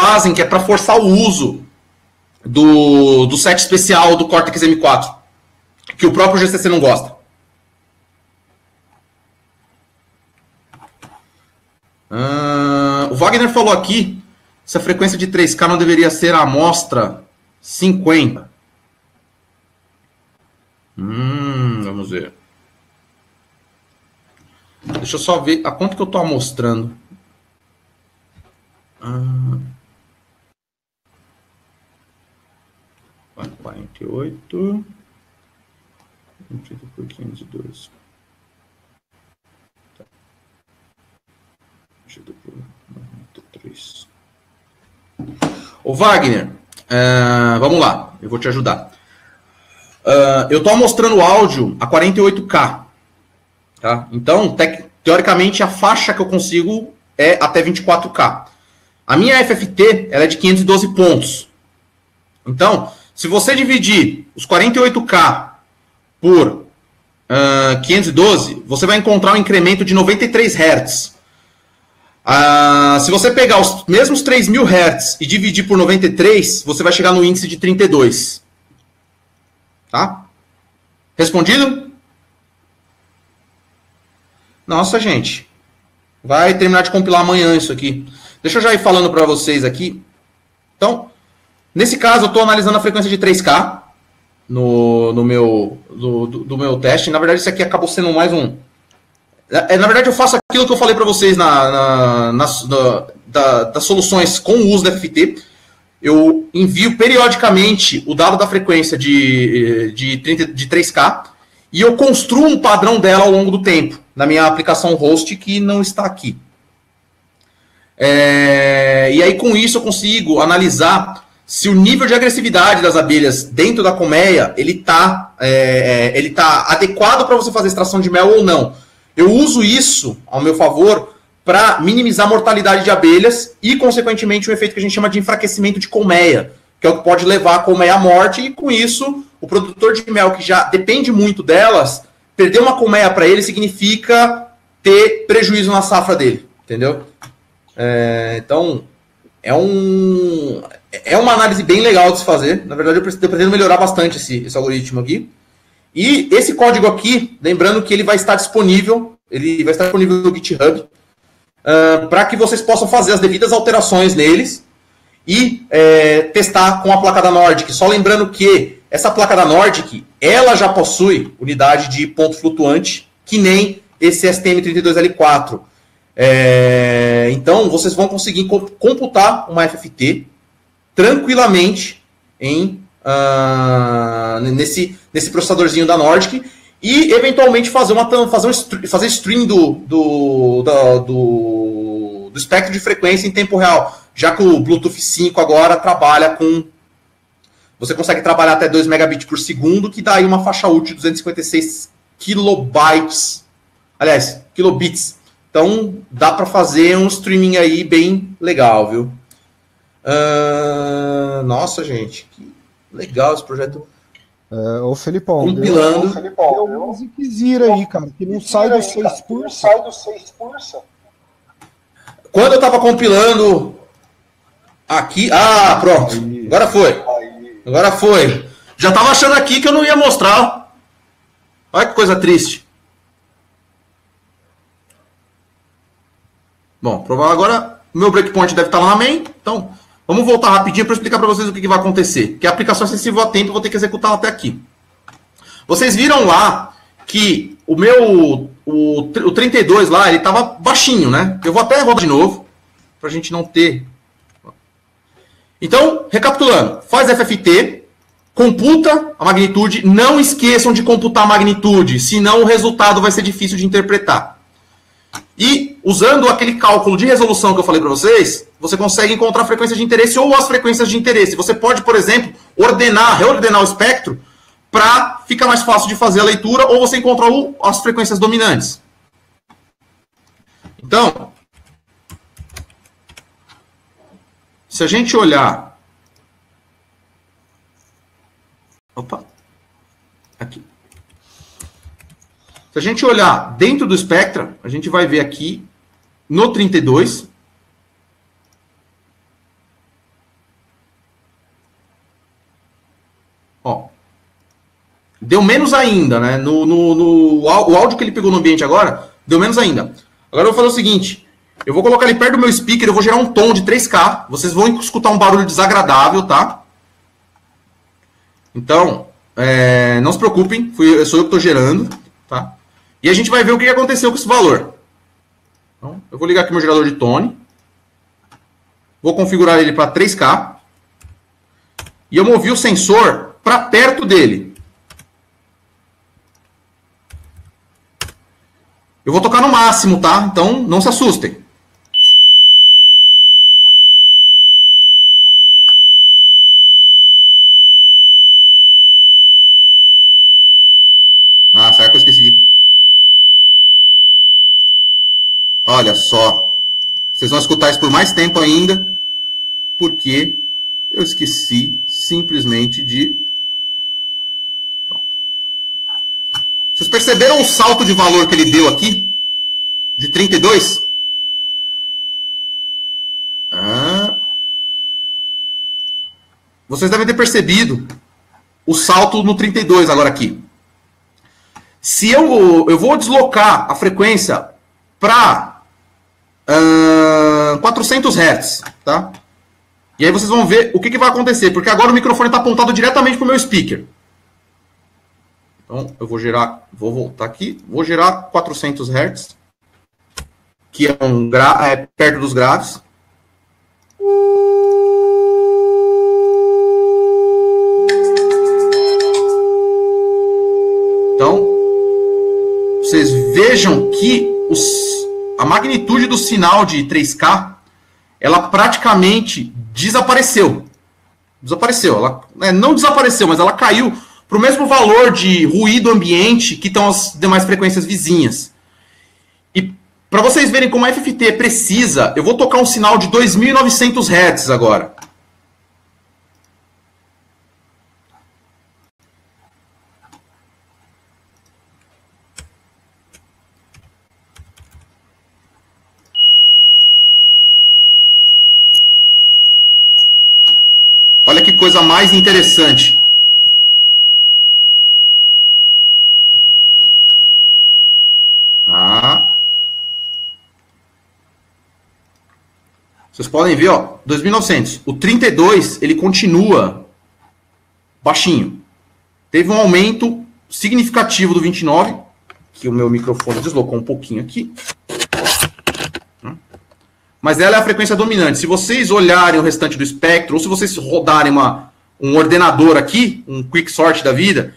Fazem que é para forçar o uso do, do set especial do Cortex M4. Que o próprio GCC não gosta. Uh, o Wagner falou aqui se a frequência de 3K não deveria ser a amostra 50. Hum, vamos ver. Deixa eu só ver a quanto que eu estou amostrando. Ah, 48. 28 por 512. Tá. Dividido por 93. Ô Wagner, uh, vamos lá, eu vou te ajudar. Uh, eu estou mostrando o áudio a 48K. Tá? Então, te teoricamente, a faixa que eu consigo é até 24K. A minha FFT ela é de 512 pontos. Então, se você dividir os 48K por uh, 512, você vai encontrar um incremento de 93 Hz. Ah, se você pegar os mesmos 3.000 Hz e dividir por 93, você vai chegar no índice de 32. Tá? Respondido? Nossa, gente. Vai terminar de compilar amanhã isso aqui. Deixa eu já ir falando para vocês aqui. Então, nesse caso, eu estou analisando a frequência de 3K no, no meu, do, do, meu teste. Na verdade, isso aqui acabou sendo mais um. É, na verdade, eu faço aquilo que eu falei para vocês na, na, da, da, das soluções com o uso da FT. Eu envio periodicamente o dado da frequência de, de, 30, de 3K e eu construo um padrão dela ao longo do tempo na minha aplicação host que não está aqui. É, e aí, com isso, eu consigo analisar se o nível de agressividade das abelhas dentro da colmeia ele está é, é, ele tá adequado para você fazer extração de mel ou não. Eu uso isso ao meu favor para minimizar a mortalidade de abelhas e, consequentemente, o efeito que a gente chama de enfraquecimento de colmeia, que é o que pode levar a colmeia à morte, e com isso, o produtor de mel, que já depende muito delas, perder uma colmeia para ele significa ter prejuízo na safra dele, entendeu? É, então, é um é uma análise bem legal de se fazer. Na verdade, eu pretendo melhorar bastante esse, esse algoritmo aqui. E esse código aqui, lembrando que ele vai estar disponível, ele vai estar disponível no GitHub, uh, para que vocês possam fazer as devidas alterações neles e é, testar com a placa da Nordic. Só lembrando que essa placa da Nordic, ela já possui unidade de ponto flutuante, que nem esse STM32L4. É, então, vocês vão conseguir computar uma FFT tranquilamente em uh, nesse, nesse processadorzinho da Nordic e eventualmente fazer uma fazer, um, fazer stream do, do, do, do, espectro de frequência em tempo real, já que o Bluetooth 5 agora trabalha com você consegue trabalhar até 2 megabits por segundo, que dá aí uma faixa útil de 256 kilobytes. Aliás, kilobits. Então dá para fazer um streaming aí bem legal, viu? Uh, nossa, gente, que legal esse projeto. É, ô Felipão, compilando. Deu, deu uma ziquezira aí, cara, que não sai do 6 pulsa. Sai do 6 pulsa. Quando eu tava compilando aqui. Ah, pronto. Aí. Agora foi. Agora foi. Já tava achando aqui que eu não ia mostrar. Olha que coisa triste. Bom, agora meu breakpoint deve estar lá na main. Então, Vamos voltar rapidinho para explicar para vocês o que, que, vai acontecer. Que a aplicação sensível a tempo, eu vou ter que executá-la até aqui. Vocês viram lá que o meu, o, o 32 lá, ele estava baixinho, né? Eu vou até rodar de novo, para a gente não ter... Então, recapitulando, faz FFT, computa a magnitude, não esqueçam de computar a magnitude, senão o resultado vai ser difícil de interpretar. E usando aquele cálculo de resolução que eu falei para vocês, você consegue encontrar a frequência de interesse ou as frequências de interesse. Você pode, por exemplo, ordenar, reordenar o espectro para ficar mais fácil de fazer a leitura ou você encontrar as frequências dominantes. Então, se a gente olhar. Opa! Aqui. Se a gente olhar dentro do Spectra, a gente vai ver aqui no 32. Ó. Deu menos ainda, né? No, no, no, o áudio que ele pegou no ambiente agora, deu menos ainda. Agora eu vou fazer o seguinte. Eu vou colocar ele perto do meu speaker, eu vou gerar um tom de 3K. Vocês vão escutar um barulho desagradável, tá? Então, é, não se preocupem, fui, sou eu que estou gerando? E a gente vai ver o que aconteceu com esse valor. Então, eu vou ligar aqui meu gerador de tone. Vou configurar ele para 3K. E eu movi o sensor para perto dele. Eu vou tocar no máximo, tá? Então não se assustem. Olha só. Vocês vão escutar isso por mais tempo ainda, porque eu esqueci simplesmente de. Pronto. Vocês perceberam o salto de valor que ele deu aqui? De 32? Ah. Vocês devem ter percebido o salto no 32 agora aqui. Se eu, eu vou deslocar a frequência para uh, 400 Hz, tá? E aí vocês vão ver o que, que vai acontecer, porque agora o microfone está apontado diretamente para o meu speaker. Então eu vou gerar, vou voltar aqui, vou gerar 400 Hz, que é, um gra, é perto dos graves. Então, vocês vejam que os, a magnitude do sinal de 3K, ela praticamente desapareceu. Desapareceu. Ela né, não desapareceu, mas ela caiu para o mesmo valor de ruído ambiente que estão as demais frequências vizinhas. E para vocês verem como a FFT é precisa, eu vou tocar um sinal de 2.900 Hz agora. Olha que coisa mais interessante. Ah. Vocês podem ver, ó, 2.900. O 32, ele continua baixinho. Teve um aumento significativo do 29, que o meu microfone deslocou um pouquinho aqui mas ela é a frequência dominante. Se vocês olharem o restante do espectro, ou se vocês rodarem uma, um ordenador aqui, um quicksort da vida,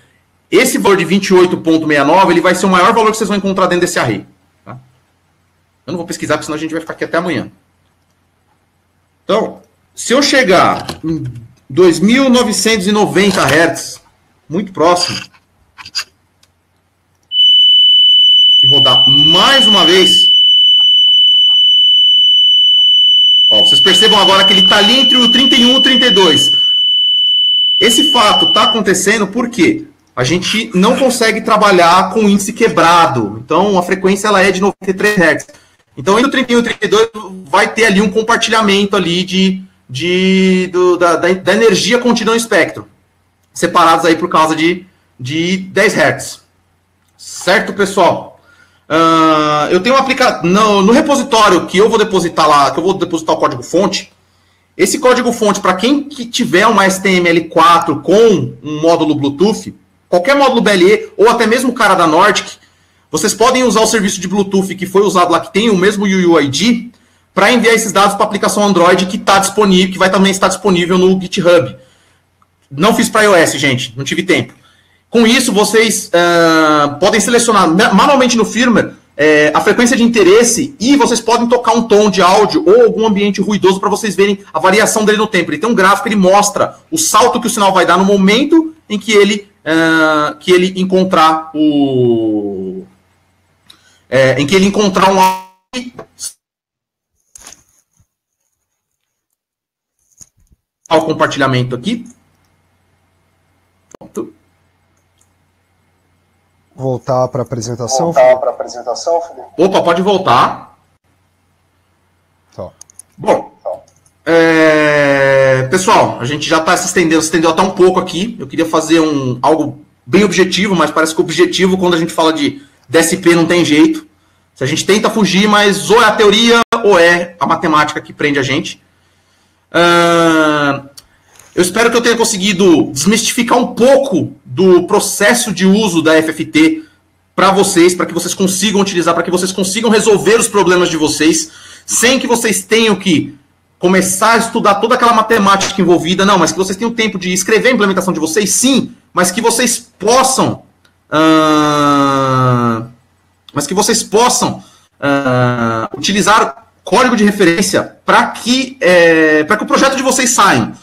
esse valor de 28.69 ele vai ser o maior valor que vocês vão encontrar dentro desse array. Tá? Eu não vou pesquisar, porque senão a gente vai ficar aqui até amanhã. Então, se eu chegar em 2.990 Hz, muito próximo, e rodar mais uma vez, Ó, vocês percebam agora que ele está ali entre o 31 e o 32. Esse fato está acontecendo porque a gente não consegue trabalhar com índice quebrado. Então, a frequência ela é de 93 Hz. Então, entre o 31 e o 32 vai ter ali um compartilhamento ali de, de, do, da, da, energia contida no espectro. Separados aí por causa de, de 10 Hz. Certo, pessoal? Uh, eu tenho um aplicativo. No, no, repositório que eu vou depositar lá, que eu vou depositar o código fonte, esse código fonte, para quem que tiver uma STML4 com um módulo Bluetooth, qualquer módulo BLE, ou até mesmo o cara da Nordic, vocês podem usar o serviço de Bluetooth que foi usado lá, que tem o mesmo UUID, para enviar esses dados para a aplicação Android que está disponível, que vai também estar disponível no GitHub. Não fiz para iOS, gente, não tive tempo. Com isso, vocês uh, podem selecionar manualmente no firmware é, a frequência de interesse e vocês podem tocar um tom de áudio ou algum ambiente ruidoso para vocês verem a variação dele no tempo. Ele tem um gráfico, ele mostra o salto que o sinal vai dar no momento em que ele, uh, que ele encontrar o. É, em que ele encontrar um ao compartilhamento aqui. Voltar para a apresentação? Voltar para a apresentação, Felipe? Opa, pode voltar. Tá. Bom, é... pessoal, a gente já está se estendendo, se estendeu até um pouco aqui. Eu queria fazer um, algo bem objetivo, mas parece que o objetivo, quando a gente fala de DSP, não tem jeito. Se a gente tenta fugir, mas ou é a teoria ou é a matemática que prende a gente. Uh, eu espero que eu tenha conseguido desmistificar um pouco do processo de uso da FFT para vocês, para que vocês consigam utilizar, para que vocês consigam resolver os problemas de vocês, sem que vocês tenham que começar a estudar toda aquela matemática envolvida, não, mas que vocês tenham tempo de escrever a implementação de vocês, sim, mas que vocês possam. Uh, mas que vocês possam uh, utilizar código de referência para que, é, que o projeto de vocês saia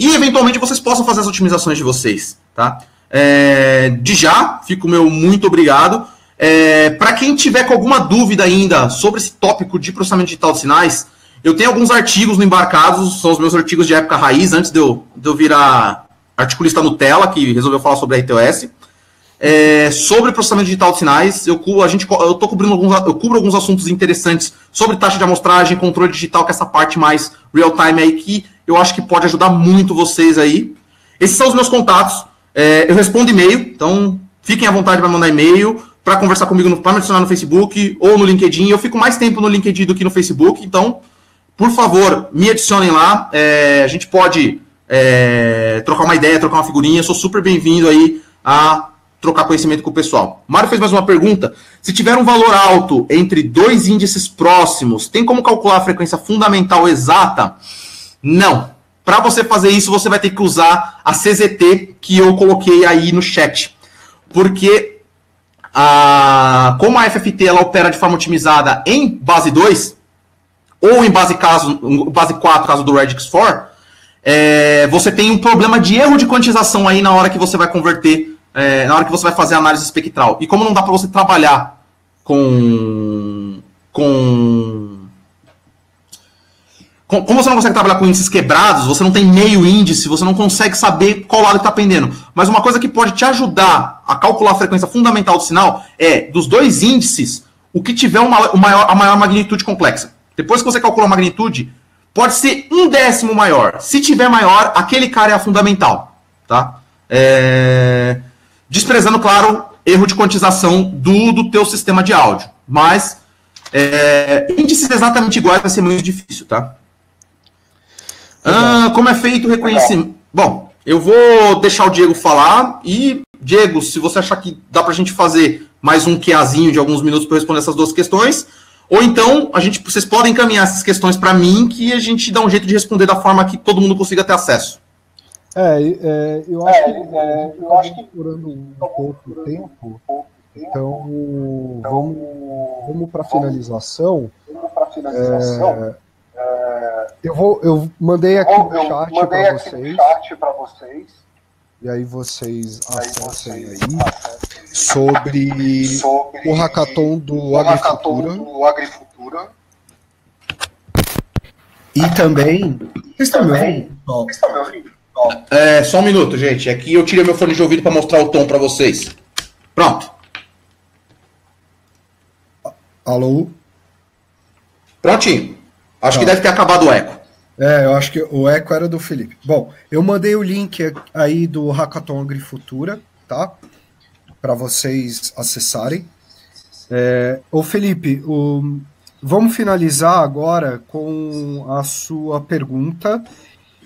e eventualmente vocês possam fazer as otimizações de vocês, tá? É, de já, fico meu muito obrigado. É, Para quem tiver com alguma dúvida ainda sobre esse tópico de processamento digital de sinais, eu tenho alguns artigos no Embarcados, são os meus artigos de época raiz, antes de eu, de eu virar articulista Nutella, que resolveu falar sobre a RTOS. É, sobre processamento digital de sinais. Eu, a gente, eu tô cobrindo alguns, eu cubro alguns assuntos interessantes sobre taxa de amostragem, controle digital, que é essa parte mais real time aí que eu acho que pode ajudar muito vocês aí. Esses são os meus contatos. É, eu respondo e-mail, então fiquem à vontade para mandar e-mail, para conversar comigo, para me adicionar no Facebook ou no LinkedIn. Eu fico mais tempo no LinkedIn do que no Facebook, então, por favor, me adicionem lá. É, a gente pode é, trocar uma ideia, trocar uma figurinha. Eu sou super bem-vindo aí a trocar conhecimento com o pessoal. Mário fez mais uma pergunta. Se tiver um valor alto entre dois índices próximos, tem como calcular a frequência fundamental exata? Não. Para você fazer isso, você vai ter que usar a CZT que eu coloquei aí no chat. Porque a, como a FFT ela opera de forma otimizada em base 2, ou em base, caso, base 4, caso do Radix 4, é, você tem um problema de erro de quantização aí na hora que você vai converter é, na hora que você vai fazer a análise espectral. E como não dá para você trabalhar com, com, com. Como você não consegue trabalhar com índices quebrados, você não tem meio índice, você não consegue saber qual lado está pendendo. Mas uma coisa que pode te ajudar a calcular a frequência fundamental do sinal é, dos dois índices, o que tiver uma, maior, a maior magnitude complexa. Depois que você calcula a magnitude, pode ser um décimo maior. Se tiver maior, aquele cara é a fundamental. Tá? É desprezando, claro, erro de quantização do, do teu sistema de áudio. Mas é, índices exatamente iguais vai ser muito difícil, tá? Ah, como é feito o reconhecimento? Bom, eu vou deixar o Diego falar e, Diego, se você achar que dá pra gente fazer mais um QAzinho de alguns minutos para responder essas duas questões, ou então a gente, vocês podem encaminhar essas questões para mim que a gente dá um jeito de responder da forma que todo mundo consiga ter acesso. É, é, eu acho é, que é, eu acho que procurando um pouco o tempo. Então, vamos, vamos para finalização. É, é, eu vou, eu mandei aqui no chat para vocês. vocês. E aí vocês acessem aí sobre, sobre o hackathon do Agricultura. Do Agricultura. E também. Vocês estão me ouvindo? Vocês estão me ouvindo? É, só um minuto, gente. Aqui eu tirei meu fone de ouvido para mostrar o tom para vocês. Pronto. Alô? Prontinho. Acho que tá. deve ter acabado o eco. É, eu acho que o eco era do Felipe. Bom, eu mandei o link aí do Hackathon Agrifutura, tá? Para vocês acessarem. É, ô Felipe, o, vamos finalizar agora com a sua pergunta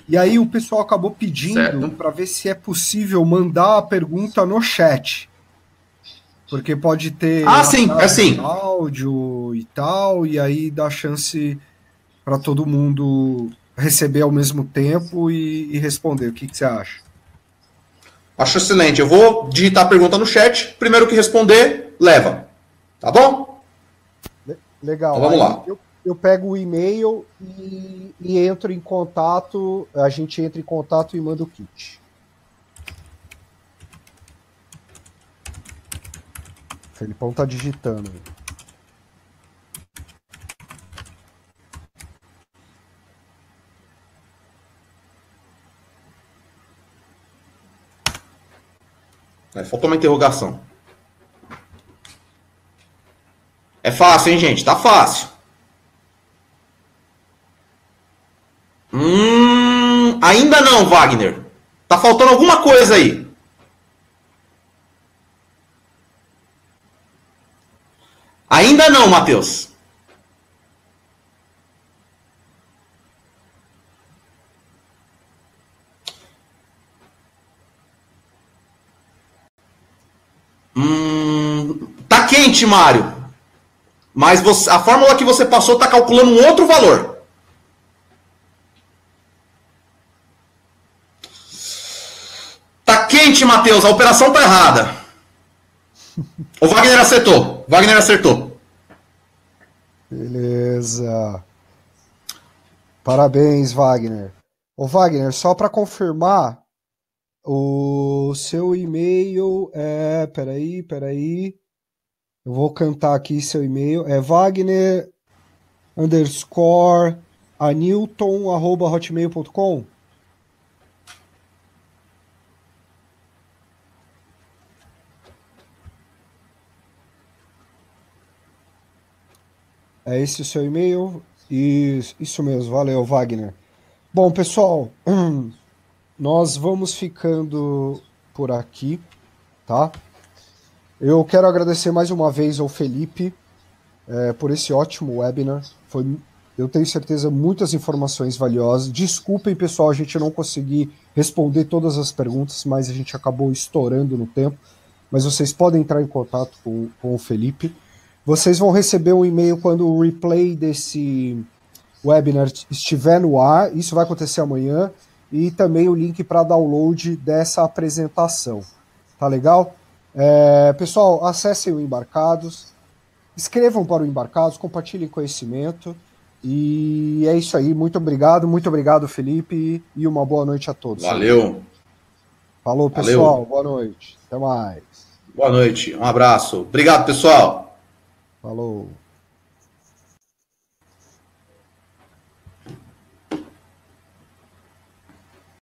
e aí o pessoal acabou pedindo para ver se é possível mandar a pergunta no chat. Porque pode ter ah, sim, é assim. áudio e tal, e aí dá chance para todo mundo receber ao mesmo tempo e, e responder. O que, que, você acha? Acho excelente. Eu vou digitar a pergunta no chat. Primeiro que responder, leva. Tá bom? Legal. Então vamos aí, lá. Eu, eu pego o e-mail e, e, entro em contato, a gente entra em contato e manda o kit. O Felipão tá digitando. É, faltou uma interrogação. É fácil, hein, gente? Tá fácil. Hum, ainda não, Wagner. Tá faltando alguma coisa aí. Ainda não, Matheus. Hum, tá quente, Mário. Mas você, a fórmula que você passou tá calculando um outro valor. Quente, Matheus, a operação tá errada. O Wagner acertou. Wagner acertou. Beleza. Parabéns, Wagner. Ô, Wagner, só para confirmar, o seu e-mail é. Peraí, peraí. Eu vou cantar aqui seu e-mail. É Wagner underscore anilton arroba hotmail.com. É esse o seu e-mail? Isso, isso mesmo, valeu, Wagner. Bom, pessoal, nós vamos ficando por aqui, tá? Eu quero agradecer mais uma vez ao Felipe é, por esse ótimo webinar. Foi, eu tenho certeza, muitas informações valiosas. Desculpem, pessoal, a gente não conseguir responder todas as perguntas, mas a gente acabou estourando no tempo. Mas vocês podem entrar em contato com, com o Felipe. Vocês vão receber um e-mail quando o replay desse webinar estiver no ar. Isso vai acontecer amanhã. E também o link para download dessa apresentação. Tá legal? É, pessoal, acessem o Embarcados, escrevam para o Embarcados, compartilhem conhecimento. E é isso aí. Muito obrigado, muito obrigado, Felipe, e uma boa noite a todos. Valeu. Falou, pessoal. Valeu. Boa noite. Até mais. Boa noite. Um abraço. Obrigado, pessoal. Falou.